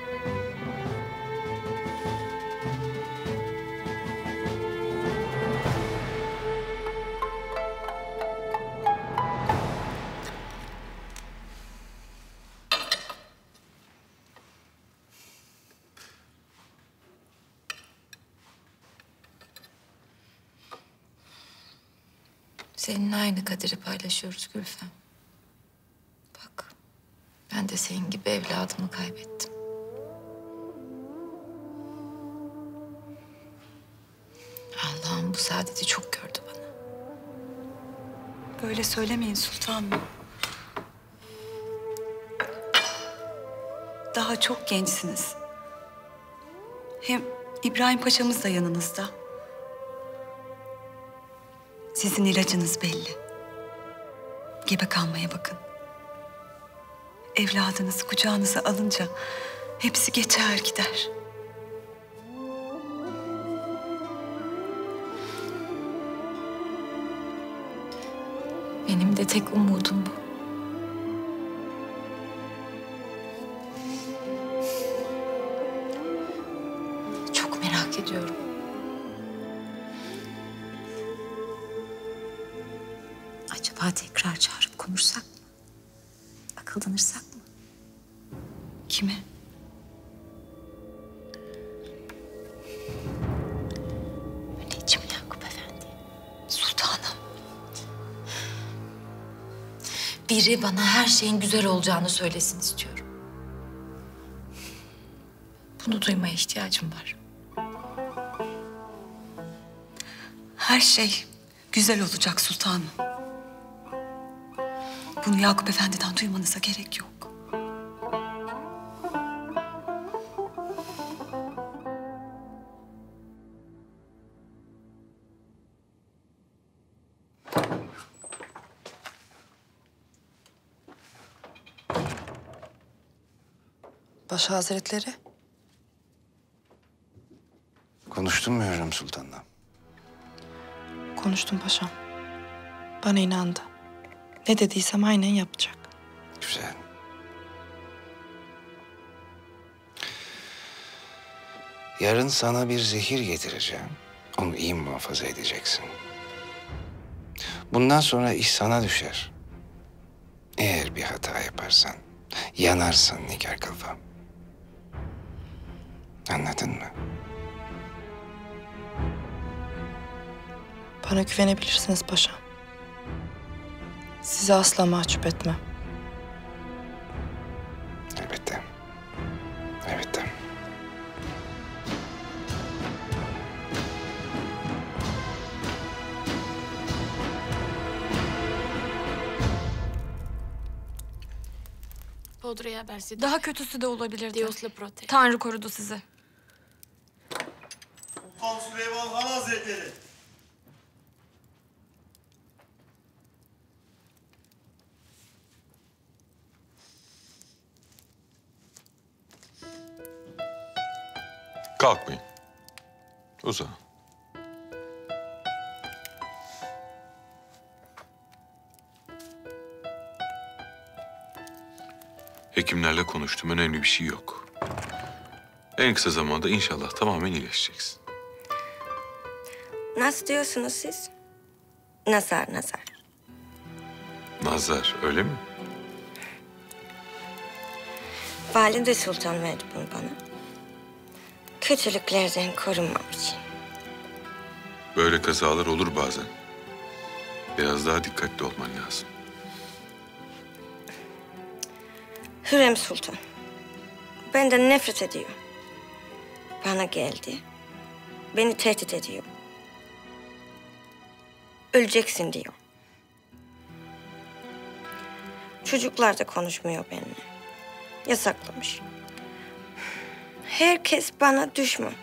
Aynı kaderi paylaşıyoruz Gülfem. Bak, ben de senin gibi evladımı kaybettim. Allah'ım bu saadeti çok gördü bana. Böyle söylemeyin sultanım. Daha çok gençsiniz. Hem İbrahim Paşa'mız da yanınızda. Sizin ilacınız belli. Gebe kalmaya bakın. Evladınızı kucağınıza alınca hepsi geçer gider. Benim de tek umudum bu. Konuşsak mı? Akıllanırsak mı? Kime? Müneccim Yakup Efendi. Sultanım. Biri bana her şeyin güzel olacağını söylesin istiyorum. Bunu duymaya ihtiyacım var. Her şey güzel olacak sultanım. Bunu Yakup Efendi'den duymanıza gerek yok. Paşa Hazretleri, Konuştun mu Hürrem Sultan'la? konuştum paşam. Bana inandı. Ne dediysem aynen yapacak. Güzel. Yarın sana bir zehir getireceğim. Onu iyi muhafaza edeceksin. Bundan sonra iş sana düşer. Eğer bir hata yaparsan yanarsın Nigar kafa. Anladın mı? Bana güvenebilirsiniz paşam. Sizi asla mahcup etmem. Elbette. Elbette. Podra'ya habersi. Daha kötüsü de olabilirdi. Dios'la prote. Tanrı korudu sizi. Konuştum. Önemli bir şey yok. En kısa zamanda inşallah tamamen iyileşeceksin. Nasıl diyorsunuz siz? Nazar, nazar. Nazar öyle mi? Valide Sultan verdi bunu bana. Kötülüklerden korunmam için. Böyle kazalar olur bazen. Biraz daha dikkatli olman lazım. Hürrem Sultan. Benden nefret ediyor. Bana geldi. Beni tehdit ediyor. Öleceksin diyor. Çocuklar da konuşmuyor benimle. Yasaklamış. Herkes bana düşman.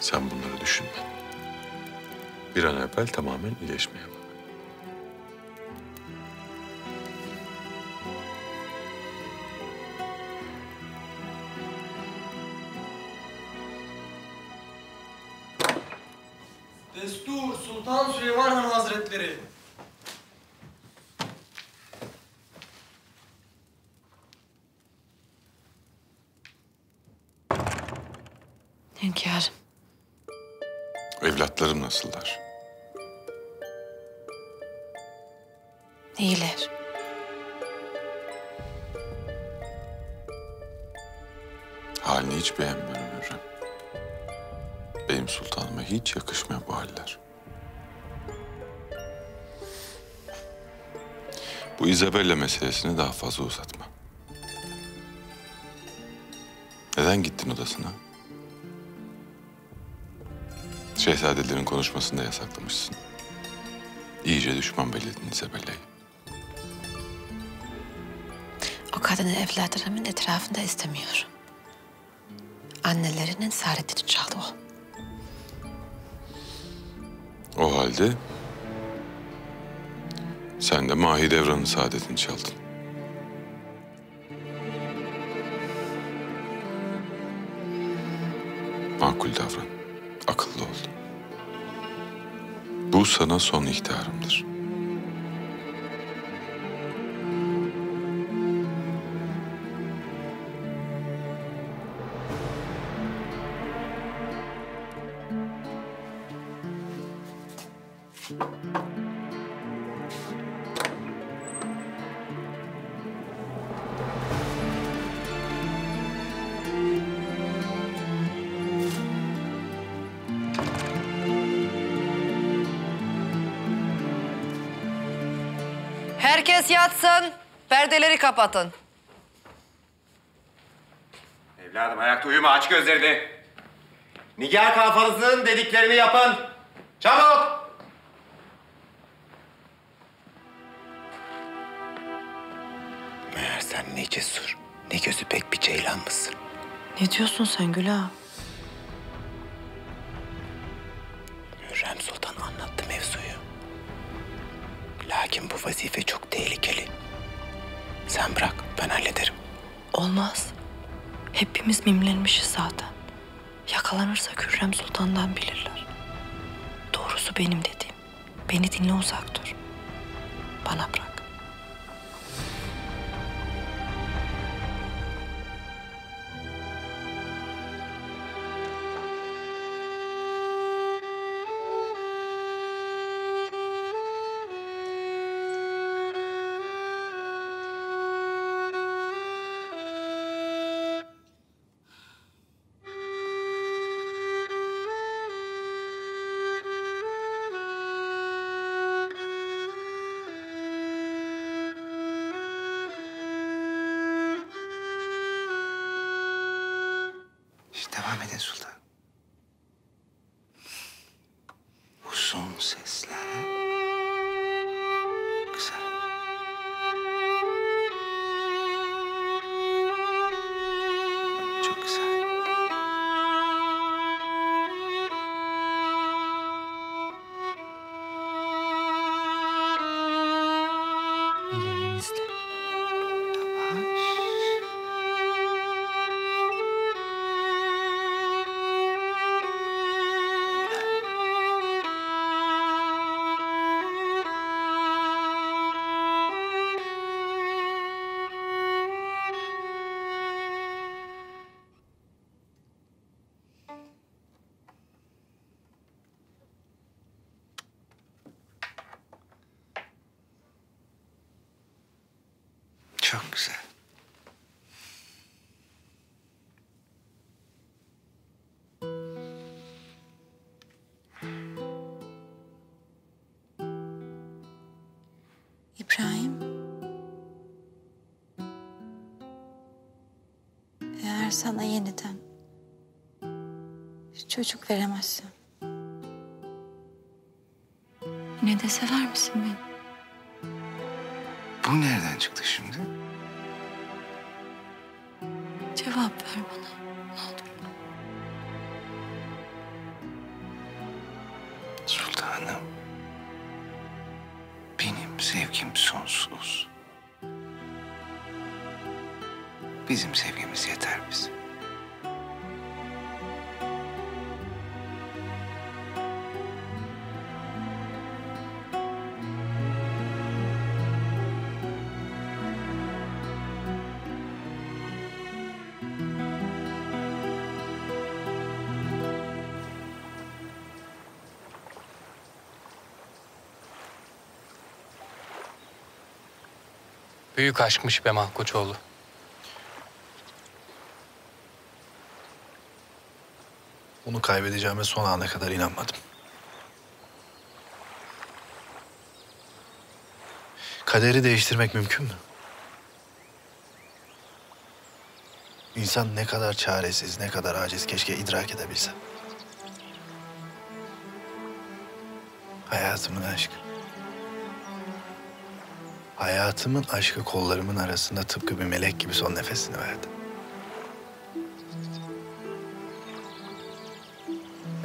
Sen bunları düşünme. Bir an evvel tamamen iyileşmeye Süleyman Bu Isabella meselesini daha fazla uzatma. Neden gittin odasına? Şehzadelerin konuşmasını da yasaklamışsın. İyice düşman belledin Isabella'yı. O kadını evlatlarımın etrafında istemiyorum. Annelerinin saadetini çaldı o. O halde sen de Mahidevran'ın saadetini çaldın. Makul davran. Akıllı ol. Bu sana son ihtarımdır. Perdeleri kapatın. Evladım ayakta uyuma aç gözlerini. Nigar kafanızın dediklerini yapın. Çabuk. Meğer sen ne cesur, ne gözü pek bir ceylan mısın? Ne diyorsun sen Gül ağa? Sen bırak, ben hallederim. Olmaz. Hepimiz mimlenmişiz zaten. Yakalanırsak Hürrem Sultan'dan bilirler. Doğrusu benim dediğim. Beni dinle uzak dur. Bana bırak. Sana yeniden çocuk veremezsem yine de sever misin beni? Bu nereden çıktı şimdi? Cevap ver bana. Ne olur. Sultanım. Benim sevgim sonsuz. Bizim sevgimiz yeter bize. Büyük aşkmış be Malkoçoğlu. Onu kaybedeceğime son ana kadar inanmadım. Kaderi değiştirmek mümkün mü? İnsan ne kadar çaresiz, ne kadar aciz keşke idrak edebilse. Hayatımın aşkı. Hayatımın aşkı kollarımın arasında tıpkı bir melek gibi son nefesini verdi.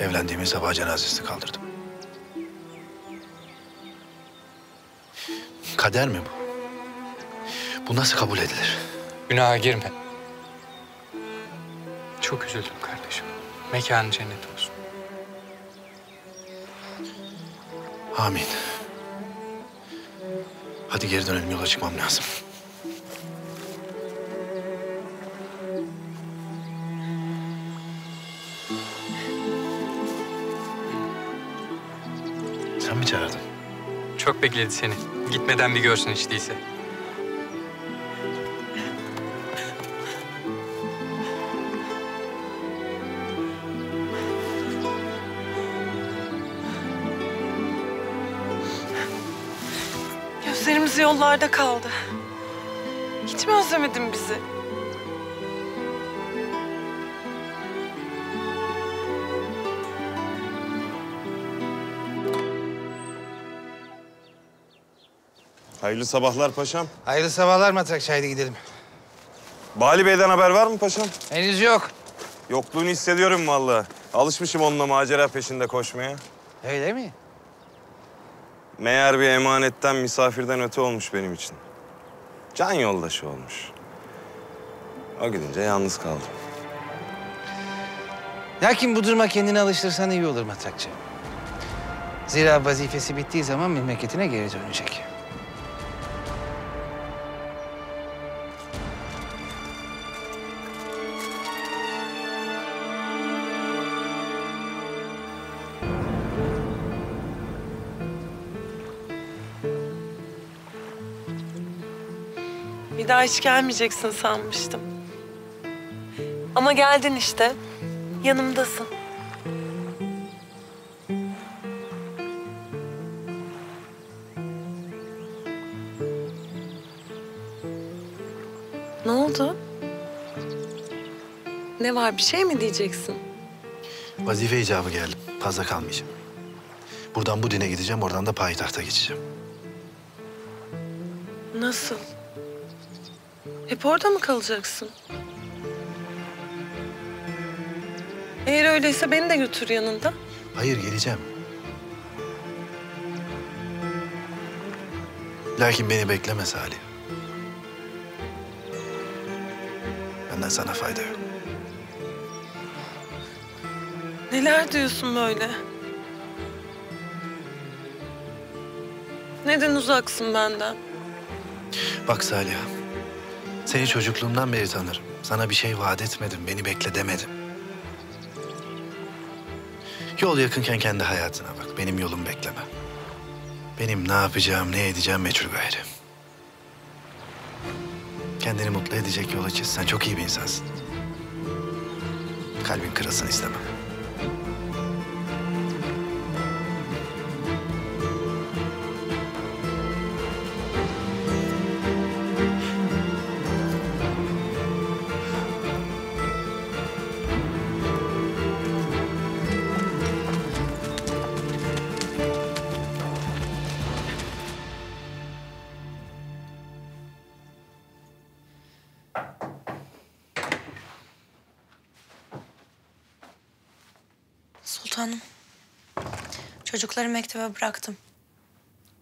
Evlendiğimiz sabah cenazesini kaldırdım. Kader mi bu? Bu nasıl kabul edilir? Günaha girme. Çok üzüldüm kardeşim. Mekanı cennet olsun. Amin. Hadi geri dönelim yola çıkmam lazım. Bekledi seni. Gitmeden bir görsün hiç değilse. Gözlerimiz yollarda kaldı. Hiç mi özlemedin bizi? Hayırlı sabahlar paşam. Hayırlı sabahlar Matrak. Haydi gidelim. Bali Bey'den haber var mı paşam? Henüz yok. Yokluğunu hissediyorum vallahi. Alışmışım onunla macera peşinde koşmaya. Öyle mi? Meğer bir emanetten, misafirden öte olmuş benim için. Can yoldaşı olmuş. O gidince yalnız kaldım. Lakin bu duruma kendini alıştırsan iyi olur Matrakçı. Zira vazifesi bittiği zaman memleketine geri dönecek. Hiç gelmeyeceksin sanmıştım. Ama geldin işte. Yanımdasın. Ne oldu? Ne var bir şey mi diyeceksin? Vazife icabı geldim. Fazla kalmayacağım. Buradan bu dine gideceğim, oradan da payitahta geçeceğim. Nasıl? Hep orada mı kalacaksın? Eğer öyleyse beni de götür yanında. Hayır, geleceğim. Lakin beni bekleme Salih. Benden sana fayda yok. Neler diyorsun böyle? Neden uzaksın benden? Bak Salih, seni çocukluğumdan beri tanırım. Sana bir şey vaat etmedim, beni bekle demedim. Yol yakınken kendi hayatına bak, benim yolum bekleme. Benim ne yapacağım, ne edeceğim meçhul gayrı. Kendini mutlu edecek yolu çiz. Sen çok iyi bir insansın. Kalbin kırılsın istemem. Çocukları mektebe bıraktım.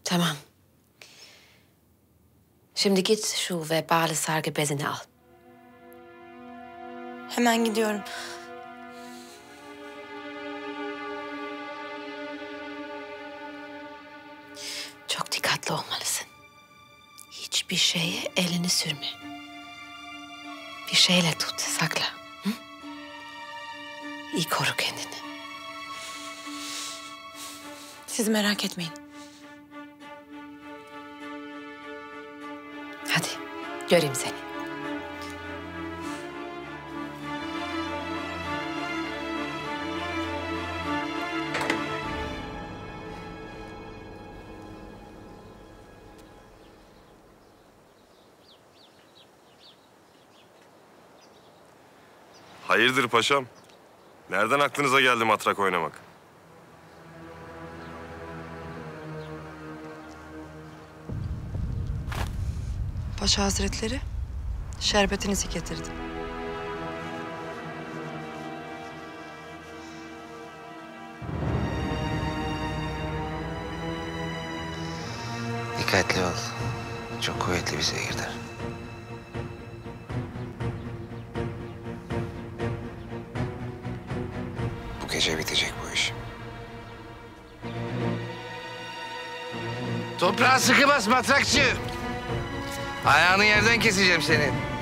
Tamam. Şimdi git şu vebali sargı bezini al. Hemen gidiyorum. Çok dikkatli olmalısın. Hiçbir şeye elini sürme. Bir şeyle tut, sakla. Hı? İyi koru kendini. Siz merak etmeyin. Hadi, göreyim seni. Hayırdır paşam? Nereden aklınıza geldi matrak oynamak? Paşa Hazretleri, şerbetinizi getirdim. Dikkatli ol. Çok kuvvetli bir zehirdir. Bu gece bitecek bu iş. Toprağa sıkı bas matrakçı. Ayağını yerden keseceğim senin.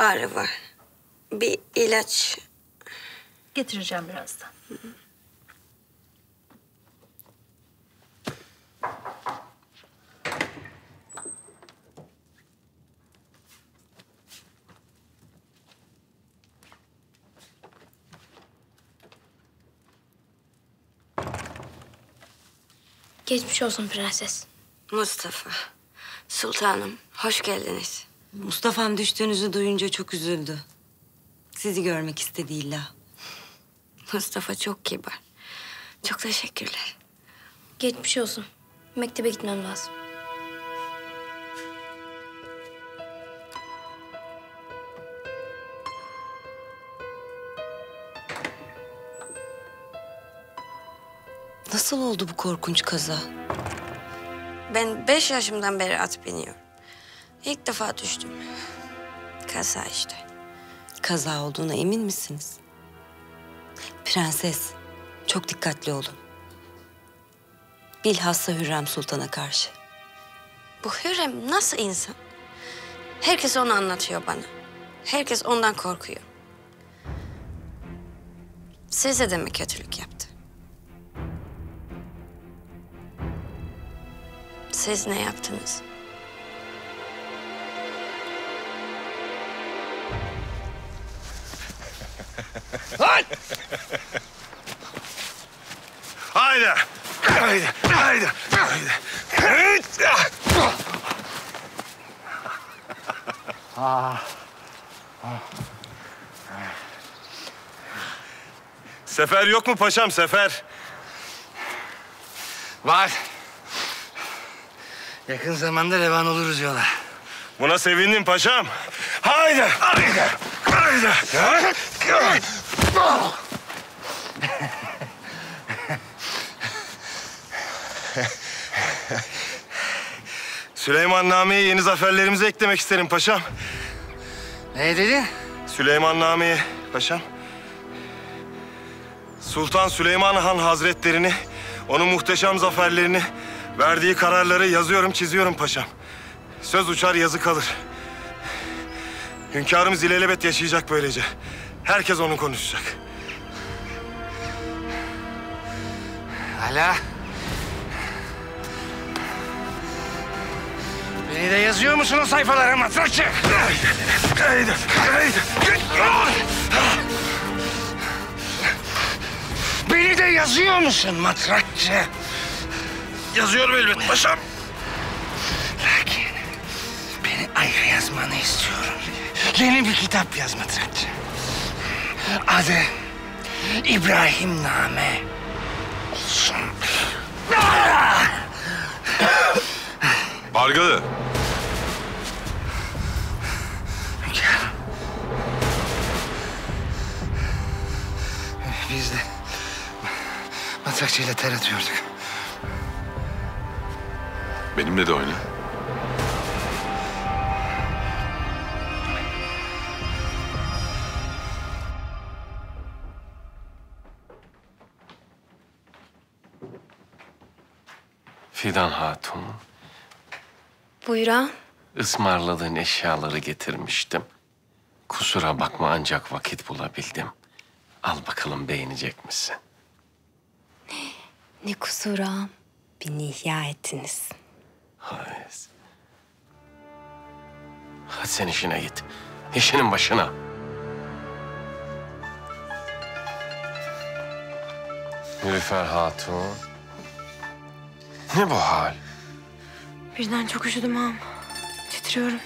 Ağrı var. Bir ilaç. Getireceğim birazdan. Geçmiş olsun prenses. Mustafa, sultanım hoş geldiniz. Mustafa'm düştüğünüzü duyunca çok üzüldü. Sizi görmek istedi illa. Mustafa çok kibar. Çok teşekkürler. Geçmiş olsun. Mektebe gitmem lazım. Nasıl oldu bu korkunç kaza? Ben beş yaşımdan beri at biniyorum. İlk defa düştüm. Kaza işte. Kaza olduğuna emin misiniz? Prenses, çok dikkatli olun. Bilhassa Hürrem Sultan'a karşı. Bu Hürrem nasıl insan? Herkes onu anlatıyor bana. Herkes ondan korkuyor. Size de mi kötülük yaptı? Siz ne yaptınız? Haydi! Haydi! Haydi! Haydi! Haydi! Sefer yok mu paşam sefer? Var. Yakın zamanda revan oluruz yola. Buna sevindim paşam. Haydi! Haydi! Haydi! Süleyman Name'yi yeni zaferlerimize eklemek isterim paşam. Ne dedin? Süleyman Name'yi paşam. Sultan Süleyman Han Hazretlerini, onun muhteşem zaferlerini, verdiği kararları yazıyorum, çiziyorum paşam. Söz uçar, yazı kalır. Hünkârımız ilelebet yaşayacak böylece. Herkes onu konuşacak. Hala. Beni de yazıyor musun o sayfalara matrakçı? Haydi, haydi. Beni de yazıyor musun matrakçı? Yazıyorum elbet paşam. Lakin beni ayrı yazmanı istiyorum. Yeni bir kitap yaz matrakçı. Adı İbrahim Name olsun. Bargalı. Biz de matrakçıyla ter atıyorduk. Benimle de oyna. Fidan Hatun, Buyur ısmarladığın eşyaları getirmiştim. Kusura bakma ancak vakit bulabildim. Al bakalım beğenecek misin? Ne kusuru ağam. Beni ihya ettiniz. Hayır. Hadi sen işine git. İşinin başına. Nilüfer Hatun. Ne bu hal? Birden çok üşüdüm ağam. Titriyorum.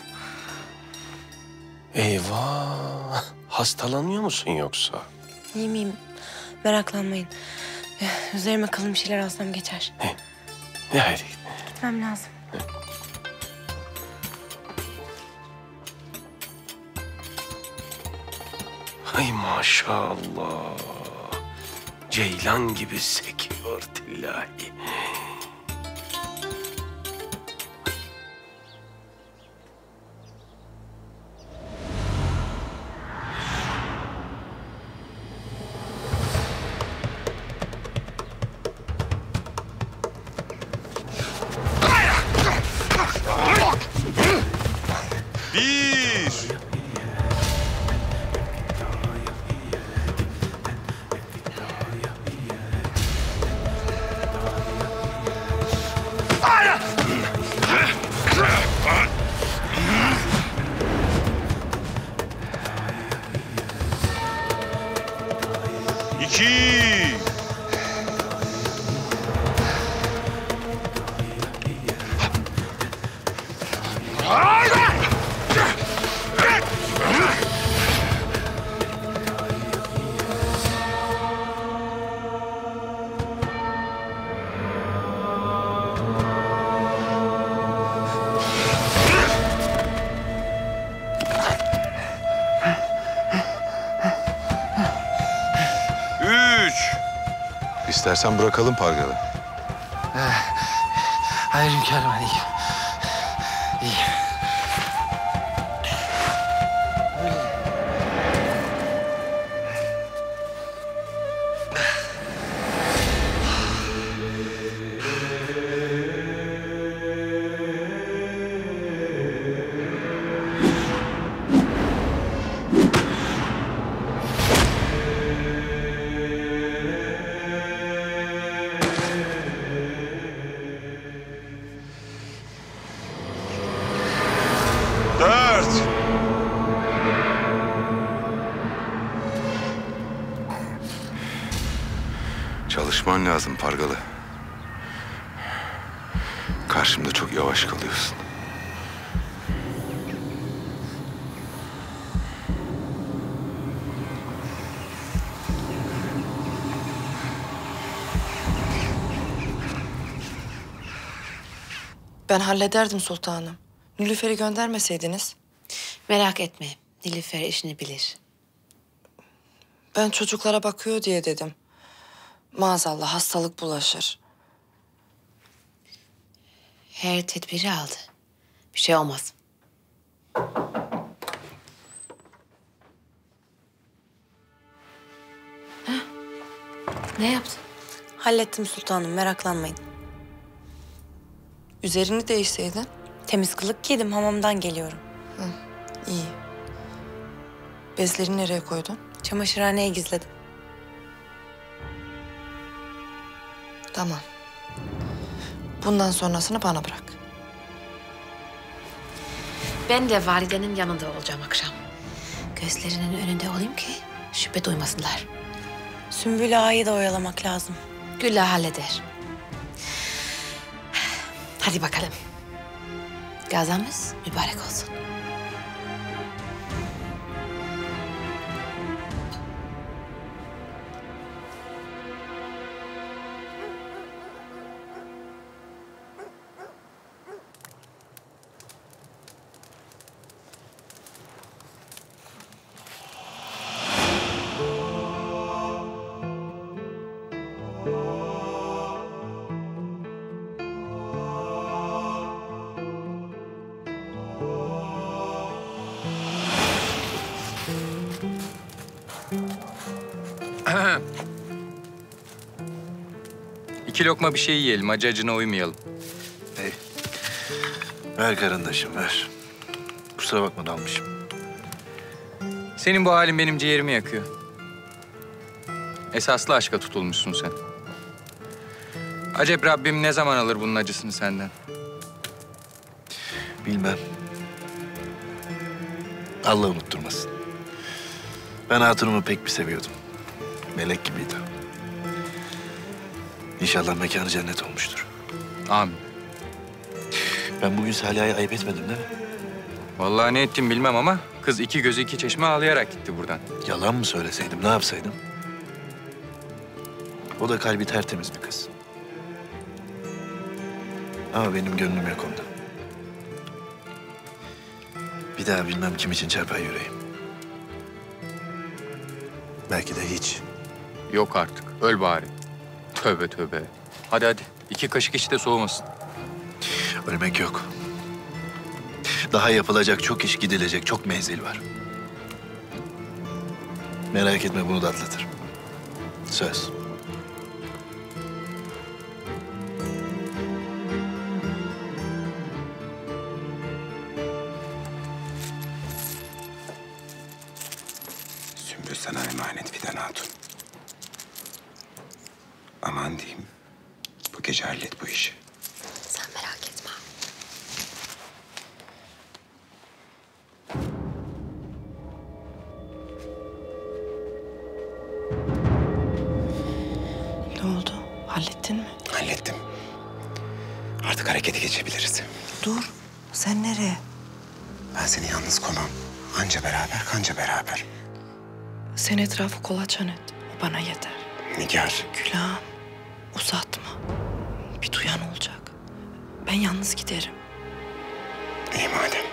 Eyvah. Hastalanıyor musun yoksa? İyi miyim? Meraklanmayın. Üzerime kalın bir şeyler alsam geçer. Ne haydi. Gitmem lazım. Ay maşallah. Ceylan gibi sekiyor tillahi. İstersen bırakalım Pargalı. Hayır hünkârım ben iyiyim. Ben hallederdim sultanım. Nilüfer'i göndermeseydiniz. Merak etme. Nilüfer işini bilir. Ben çocuklara bakıyor diye dedim. Maazallah hastalık bulaşır. Her tedbiri aldı. Bir şey olmaz. Ne yaptın? Hallettim sultanım meraklanmayın. Üzerini değişseydin. Temiz kılık giydim hamamdan geliyorum. Hı, iyi. Bezleri nereye koydun? Çamaşırhaneye gizledim. Tamam. Bundan sonrasını bana bırak. Ben de validenin yanında olacağım akşam. Gözlerinin önünde olayım ki şüphe duymasınlar. Sümbül Ağa'yı da oyalamak lazım. Gülla halleder. Hadi bakalım. Gazamız mübarek olsun. İki lokma bir şey yiyelim, acı acına uymayalım. Hey. Ver karındaşım ver. Kusura bakma dalmışım. Senin bu halin benim ciğerimi yakıyor. Esaslı aşka tutulmuşsun sen. Acep Rabbim ne zaman alır bunun acısını senden? Bilmem. Allah unutturmasın. Ben hatunumu pek bir seviyordum. Melek gibiydi. İnşallah mekanı cennet olmuştur. Amin. Ben bugün Saliha'ya ayıp etmedim değil mi? Vallahi ne ettim bilmem ama kız iki gözü iki çeşme ağlayarak gitti buradan. Yalan mı söyleseydim, ne yapsaydım? O da kalbi tertemiz bir kız. Ama benim gönlüm yok onda. Bir daha bilmem kim için çarpar yüreğim. Belki de hiç. Yok artık, öl bari. Tövbe tövbe. Hadi hadi, iki kaşık iç de soğumasın. Ölmek yok. Daha yapılacak çok iş, gidilecek çok menzil var. Merak etme bunu da atlatırım. Söz. Harekete geçebiliriz. Dur. Sen nereye? Ben seni yalnız koymam. Anca beraber, kanca beraber. Sen etrafı kolaçan et. O bana yeter. Nigar. Külahım. Uzatma. Bir duyan olacak. Ben yalnız giderim. İyi madem.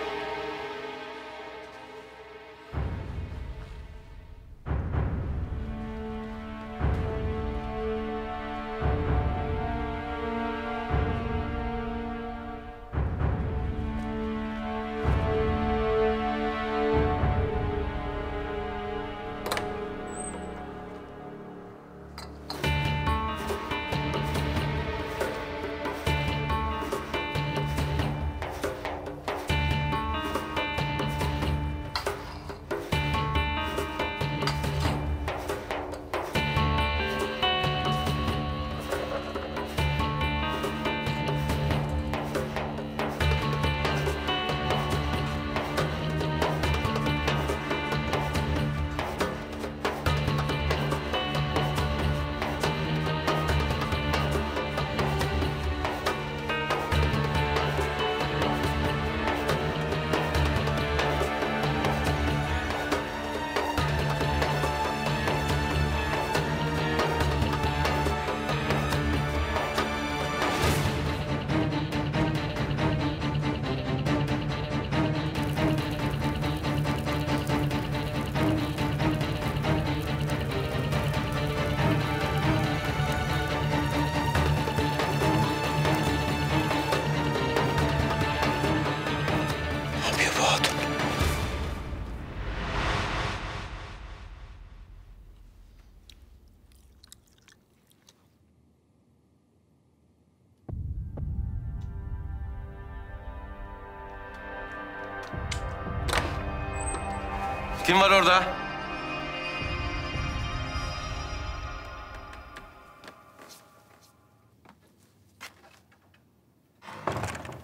Var orada?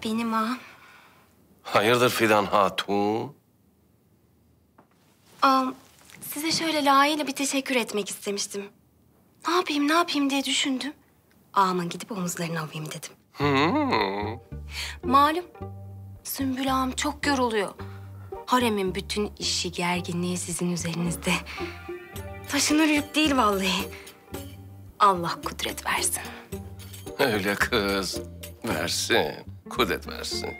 Benim ağam. Hayırdır Fidan Hatun? Ağam, size şöyle layığıyla bir teşekkür etmek istemiştim. Ne yapayım, ne yapayım diye düşündüm. Ağamın gidip omuzlarını ovayım dedim. Hmm. Malum, Sümbül ağam çok yoruluyor. Haremin bütün işi, gerginliği sizin üzerinizde. Taşınır yük değil vallahi. Allah kudret versin. Öyle kız. Versin. Kudret versin.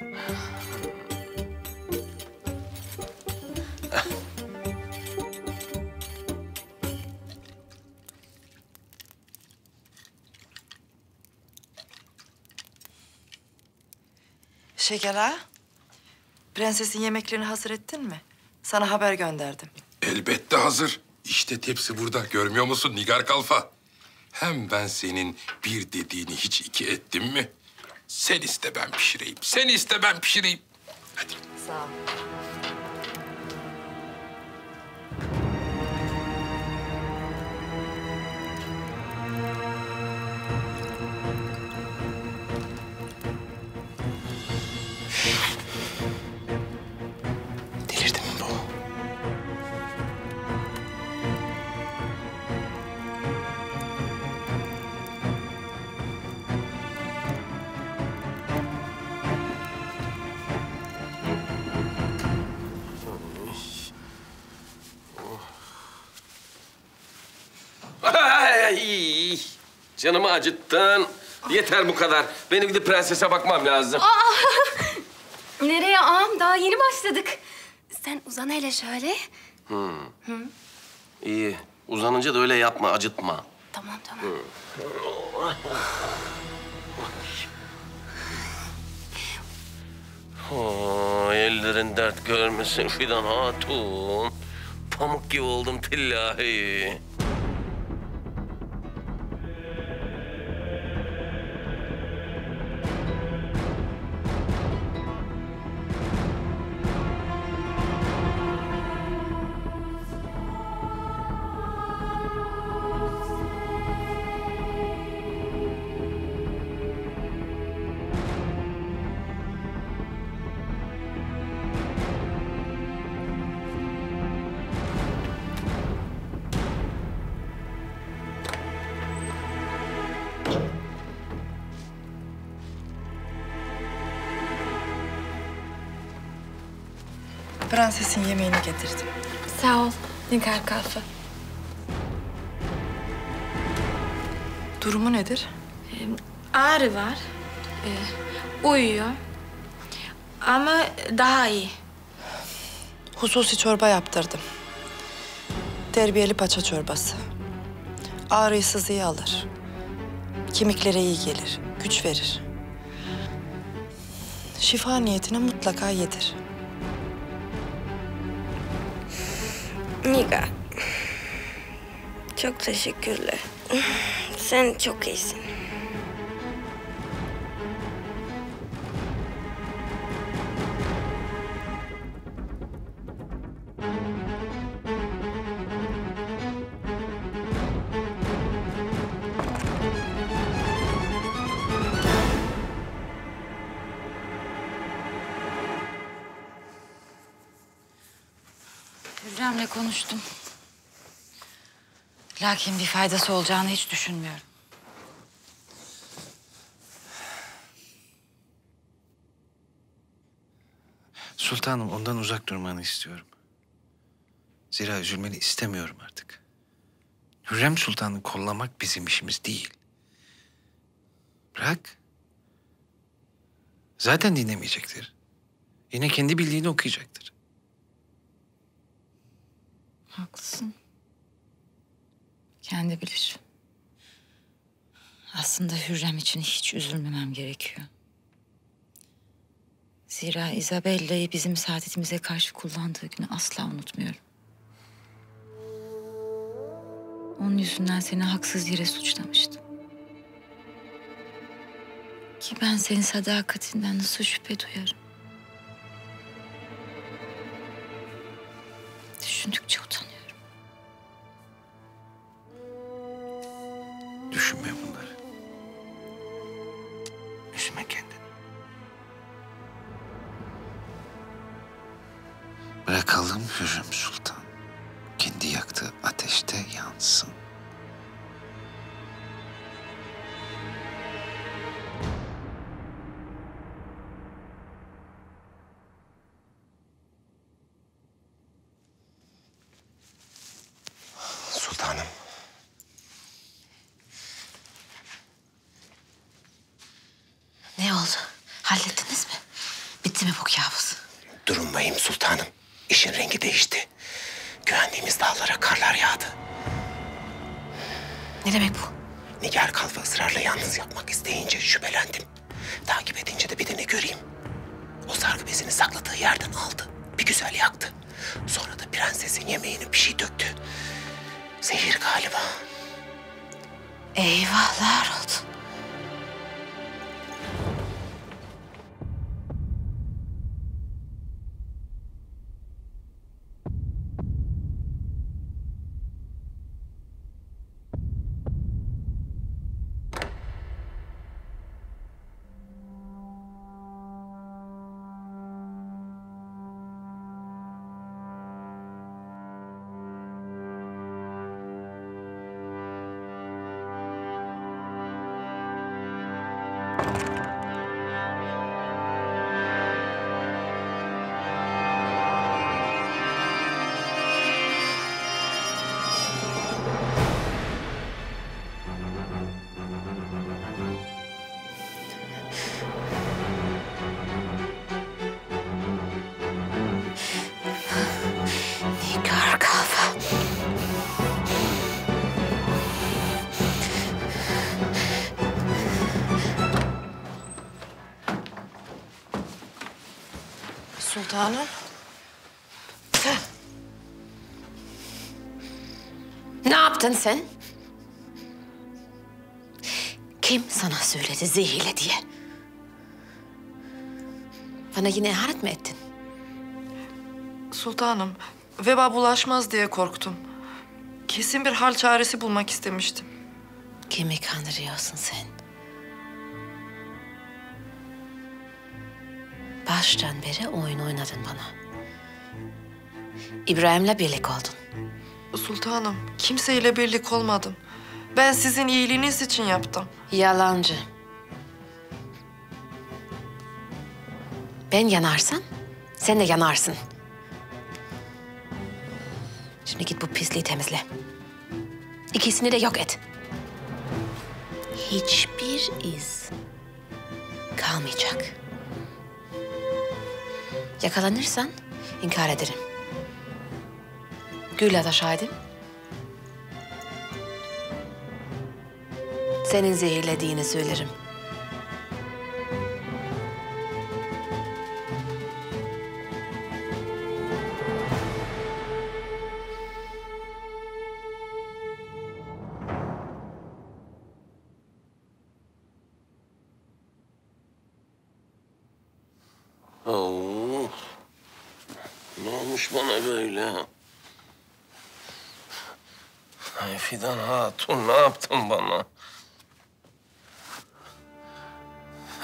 Şeker ağa, prensesin yemeklerini hazır ettin mi? Sana haber gönderdim. Elbette hazır. İşte tepsi burada. Görmüyor musun Nigar Kalfa? Hem ben senin bir dediğini hiç iki ettim mi? Sen iste ben pişireyim. Sen iste ben pişireyim. Sağ ol. Canımı acıttın. Yeter bu kadar. Benim gidip prensese bakmam lazım. Aa! <laughs> Nereye ağam? Daha yeni başladık. Sen uzan hele şöyle. Hmm, Hı. iyi. Uzanınca da öyle yapma, acıtma. Tamam tamam. Hı. Ay, ellerin dert görmesin Fidan Hatun. Pamuk gibi oldum tillahi. Nigar Kalfa. Durumu nedir? Ağrı var. Ee, uyuyor. Ama daha iyi. Hususi çorba yaptırdım. Terbiyeli paça çorbası. Ağrıyı sızıyı alır. Kemiklere iyi gelir, güç verir. Şifa niyetine mutlaka yedir. Nigar. Çok teşekkürler. Sen çok iyisin. Konuştum. Lakin bir faydası olacağını hiç düşünmüyorum. Sultanım ondan uzak durmanı istiyorum. Zira üzülmeni istemiyorum artık. Hürrem Sultan'ı kollamak bizim işimiz değil. Bırak. Zaten dinlemeyecektir. Yine kendi bildiğini okuyacaktır. Haklısın. Kendi bilir. Aslında Hürrem için hiç üzülmemem gerekiyor. Zira Isabella'yı bizim saadetimize karşı kullandığı günü asla unutmuyorum. Onun yüzünden seni haksız yere suçlamıştım. Ki ben senin sadakatinden nasıl şüphe duyarım? Düşündükçe Düşünme Hürrem Sultan. Sultanım. Ne yaptın sen? Kim sana söyledi zehirle diye? Bana yine ihanet mi ettin? Sultanım, veba bulaşmaz diye korktum. Kesin bir hal çaresi bulmak istemiştim. Kimi kandırıyorsun sen? Baştan beri oyun oynadın bana. İbrahim'le birlik oldun. Sultanım, kimseyle birlik olmadım. Ben sizin iyiliğiniz için yaptım. Yalancı. Ben yanarsam sen de yanarsın. Şimdi git bu pisliği temizle. İkisini de yok et. Hiçbir iz kalmayacak. Yakalanırsan inkar ederim. Gülle de şahidim. Senin zehirlediğini söylerim. Yaptın bana?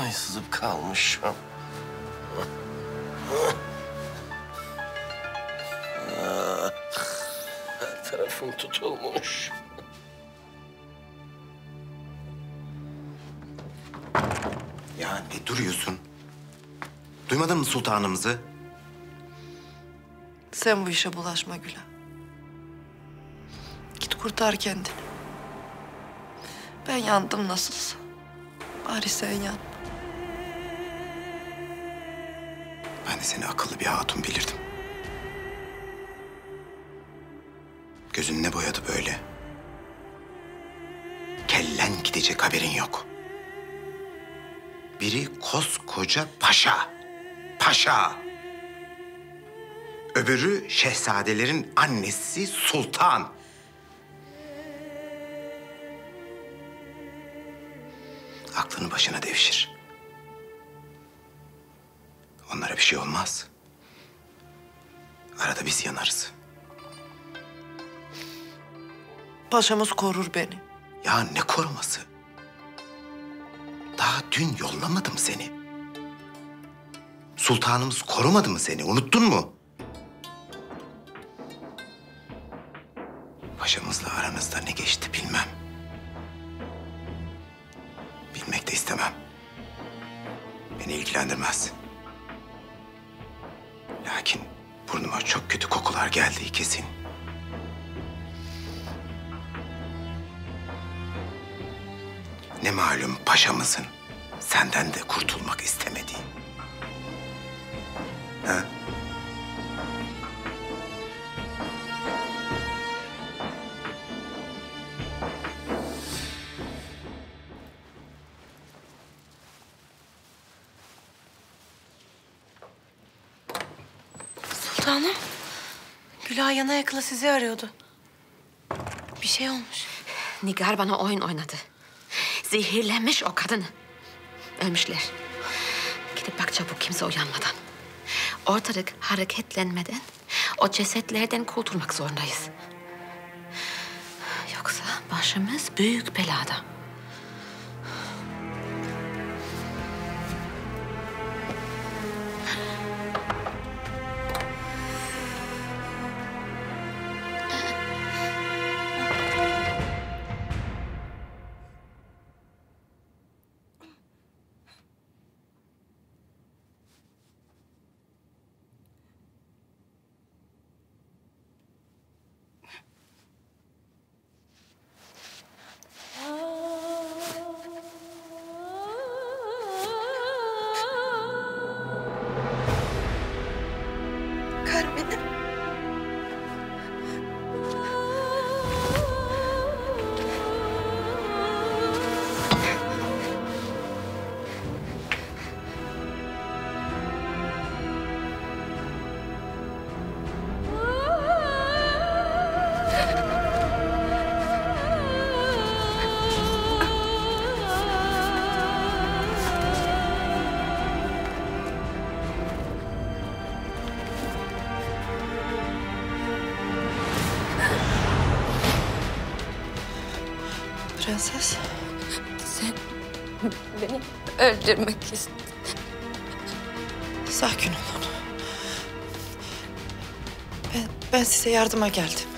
Ay sızıp kalmışım. Her tarafım tutulmuş. Ya ne duruyorsun? Duymadın mı sultanımızı? Sen bu işe bulaşma Güla. Git kurtar kendini. Ben yandım nasılsa. Bari sen yan. Ben de seni akıllı bir hatun bilirdim. Gözün ne boyadı böyle? Kellen gidecek haberin yok. Biri koskoca paşa. Paşa. Öbürü şehzadelerin annesi sultan. Aklını başına devşir. Onlara bir şey olmaz. Arada biz yanarız. Paşamız korur beni. Ya ne koruması? Daha dün yollamadım seni. Sultanımız korumadı mı seni? Unuttun mu? Paşamızla aranızda ne geçti bilmem. İlgilendirmez. Lakin burnuma çok kötü kokular geldiği kesin. Ne malum paşamızın senden de kurtulmak istemediği. Ha? Yana yakıla sizi arıyordu. Bir şey olmuş. Nigar bana oyun oynadı. Zehirlemiş o kadını. Ölmüşler. Gidip bak çabuk kimse uyanmadan. Ortalık hareketlenmeden o cesetlerden kurtulmak zorundayız. Yoksa başımız büyük belada. Öldürmek istedin. Sakin olun. Ben, ben size yardıma geldim.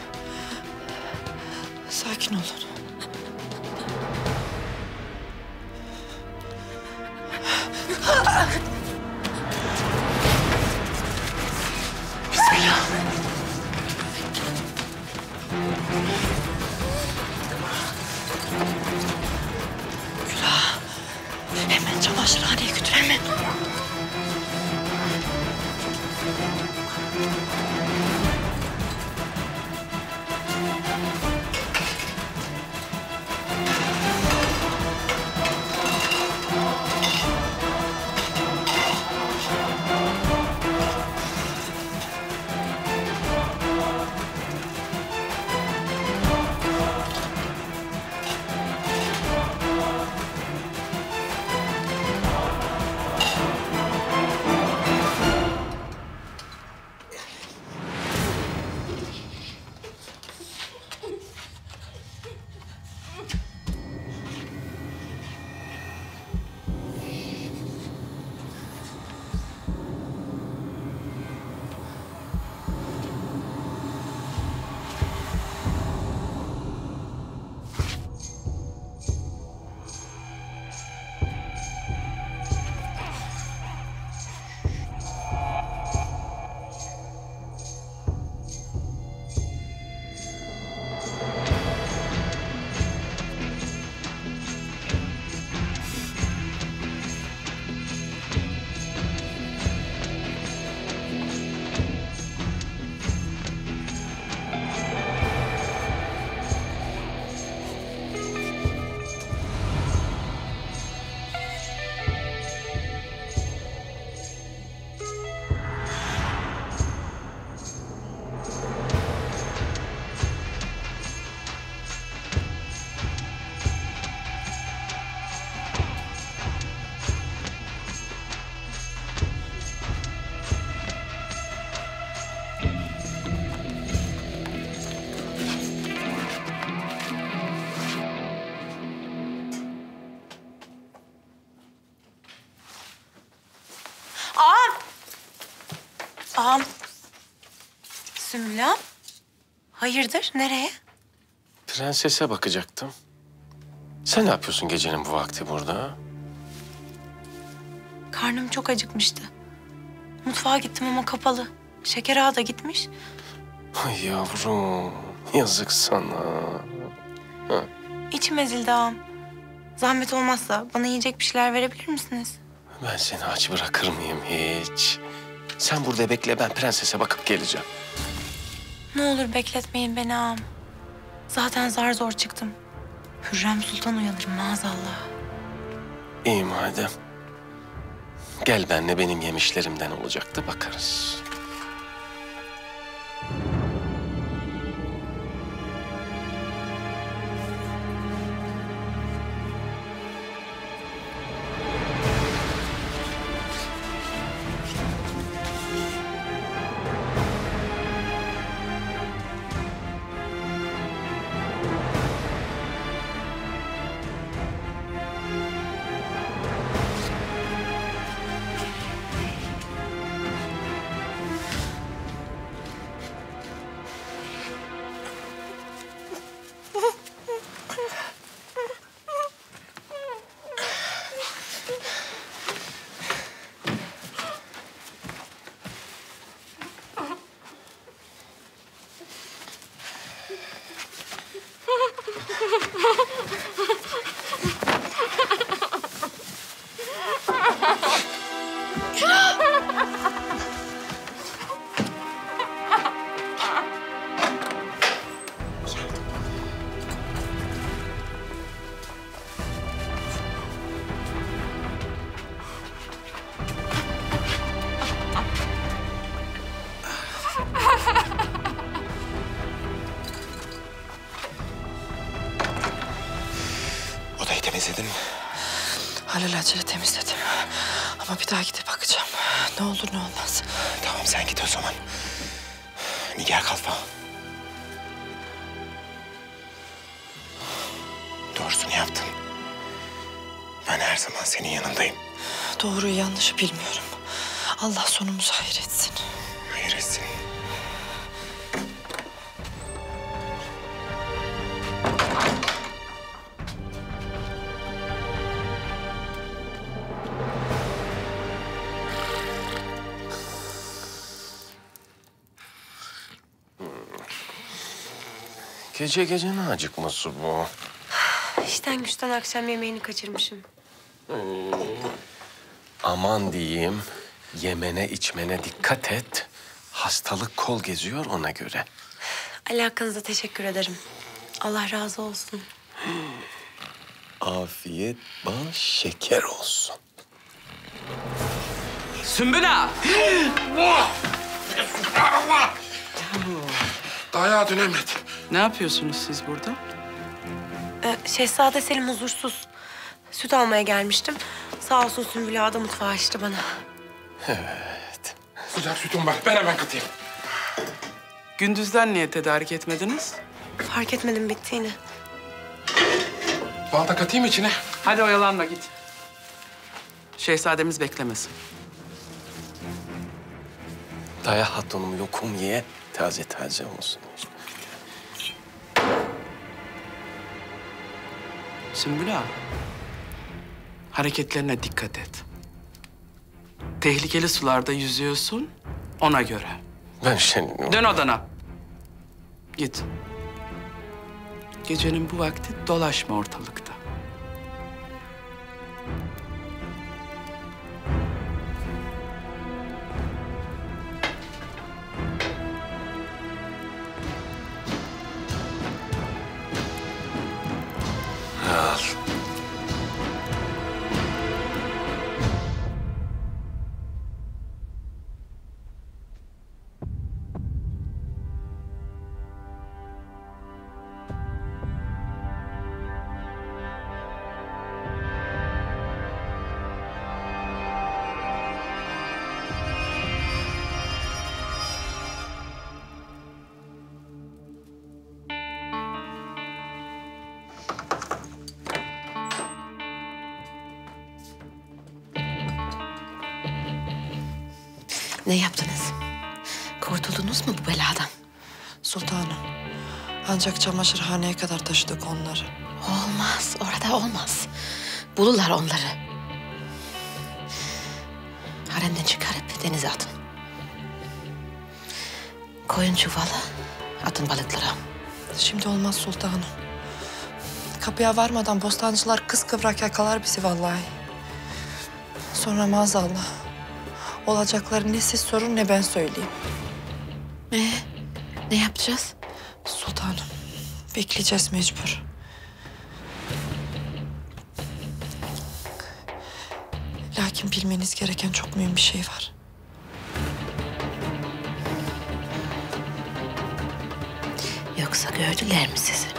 Ağam. Hayırdır? Nereye? Prensese bakacaktım. Sen ne yapıyorsun gecenin bu vakti burada? Karnım çok acıkmıştı. Mutfağa gittim ama kapalı. Şeker ağa da gitmiş. Ay yavrum, yazık sana. Ha. İçim ezildi ağam. Zahmet olmazsa bana yiyecek bir şeyler verebilir misiniz? Ben seni aç bırakır mıyım hiç? Sen burada bekle, ben prensese bakıp geleceğim. Ne olur bekletmeyin beni ağam. Zaten zar zor çıktım. Hürrem Sultan uyanır maazallah. İyi madem. Gel benle benim yemişlerimden olacaktı, bakarız. Gece gece ne acıkması bu? İşten güçten akşam yemeğini kaçırmışım. Aman diyeyim, yemene içmene dikkat et. Hastalık kol geziyor ona göre. Alakanıza teşekkür ederim. Allah razı olsun. Afiyet bal şeker olsun. Sümbül ağa! Dayağı dönemet. Ne yapıyorsunuz siz burada? Ee, Şehzade Selim huzursuz. Süt almaya gelmiştim. Sağ olsun Sümbül ağa da mutfağı açtı bana. Sıcak sütüm var. Ben hemen katayım. Gündüzden niye tedarik etmediniz? Fark etmedim bittiğini. Bal da katayım içine. Hadi oyalanma git. Şehzademiz beklemesin. Daya hatunum lokum ye, taze taze olsun. Sümbül ağa, hareketlerine dikkat et. Tehlikeli sularda yüzüyorsun, ona göre. Ben senin... Dön odana. Git. Gecenin bu vakti dolaşma ortalıkta. Ancak çamaşırhaneye kadar taşıdık onları. Olmaz, orada olmaz. Bulurlar onları. Haremden çıkarıp denize atın. Koyun çuvalı, atın balıklara. Şimdi olmaz sultanım. Kapıya varmadan bostancılar kıskıvrak yakalar bizi vallahi. Sonra maazallah. Olacakları ne siz sorun ne ben söyleyeyim. Ee, ne yapacağız? Bekleyeceğiz mecbur. Lakin bilmeniz gereken çok mühim bir şey var. Yoksa gördüler mi sizi?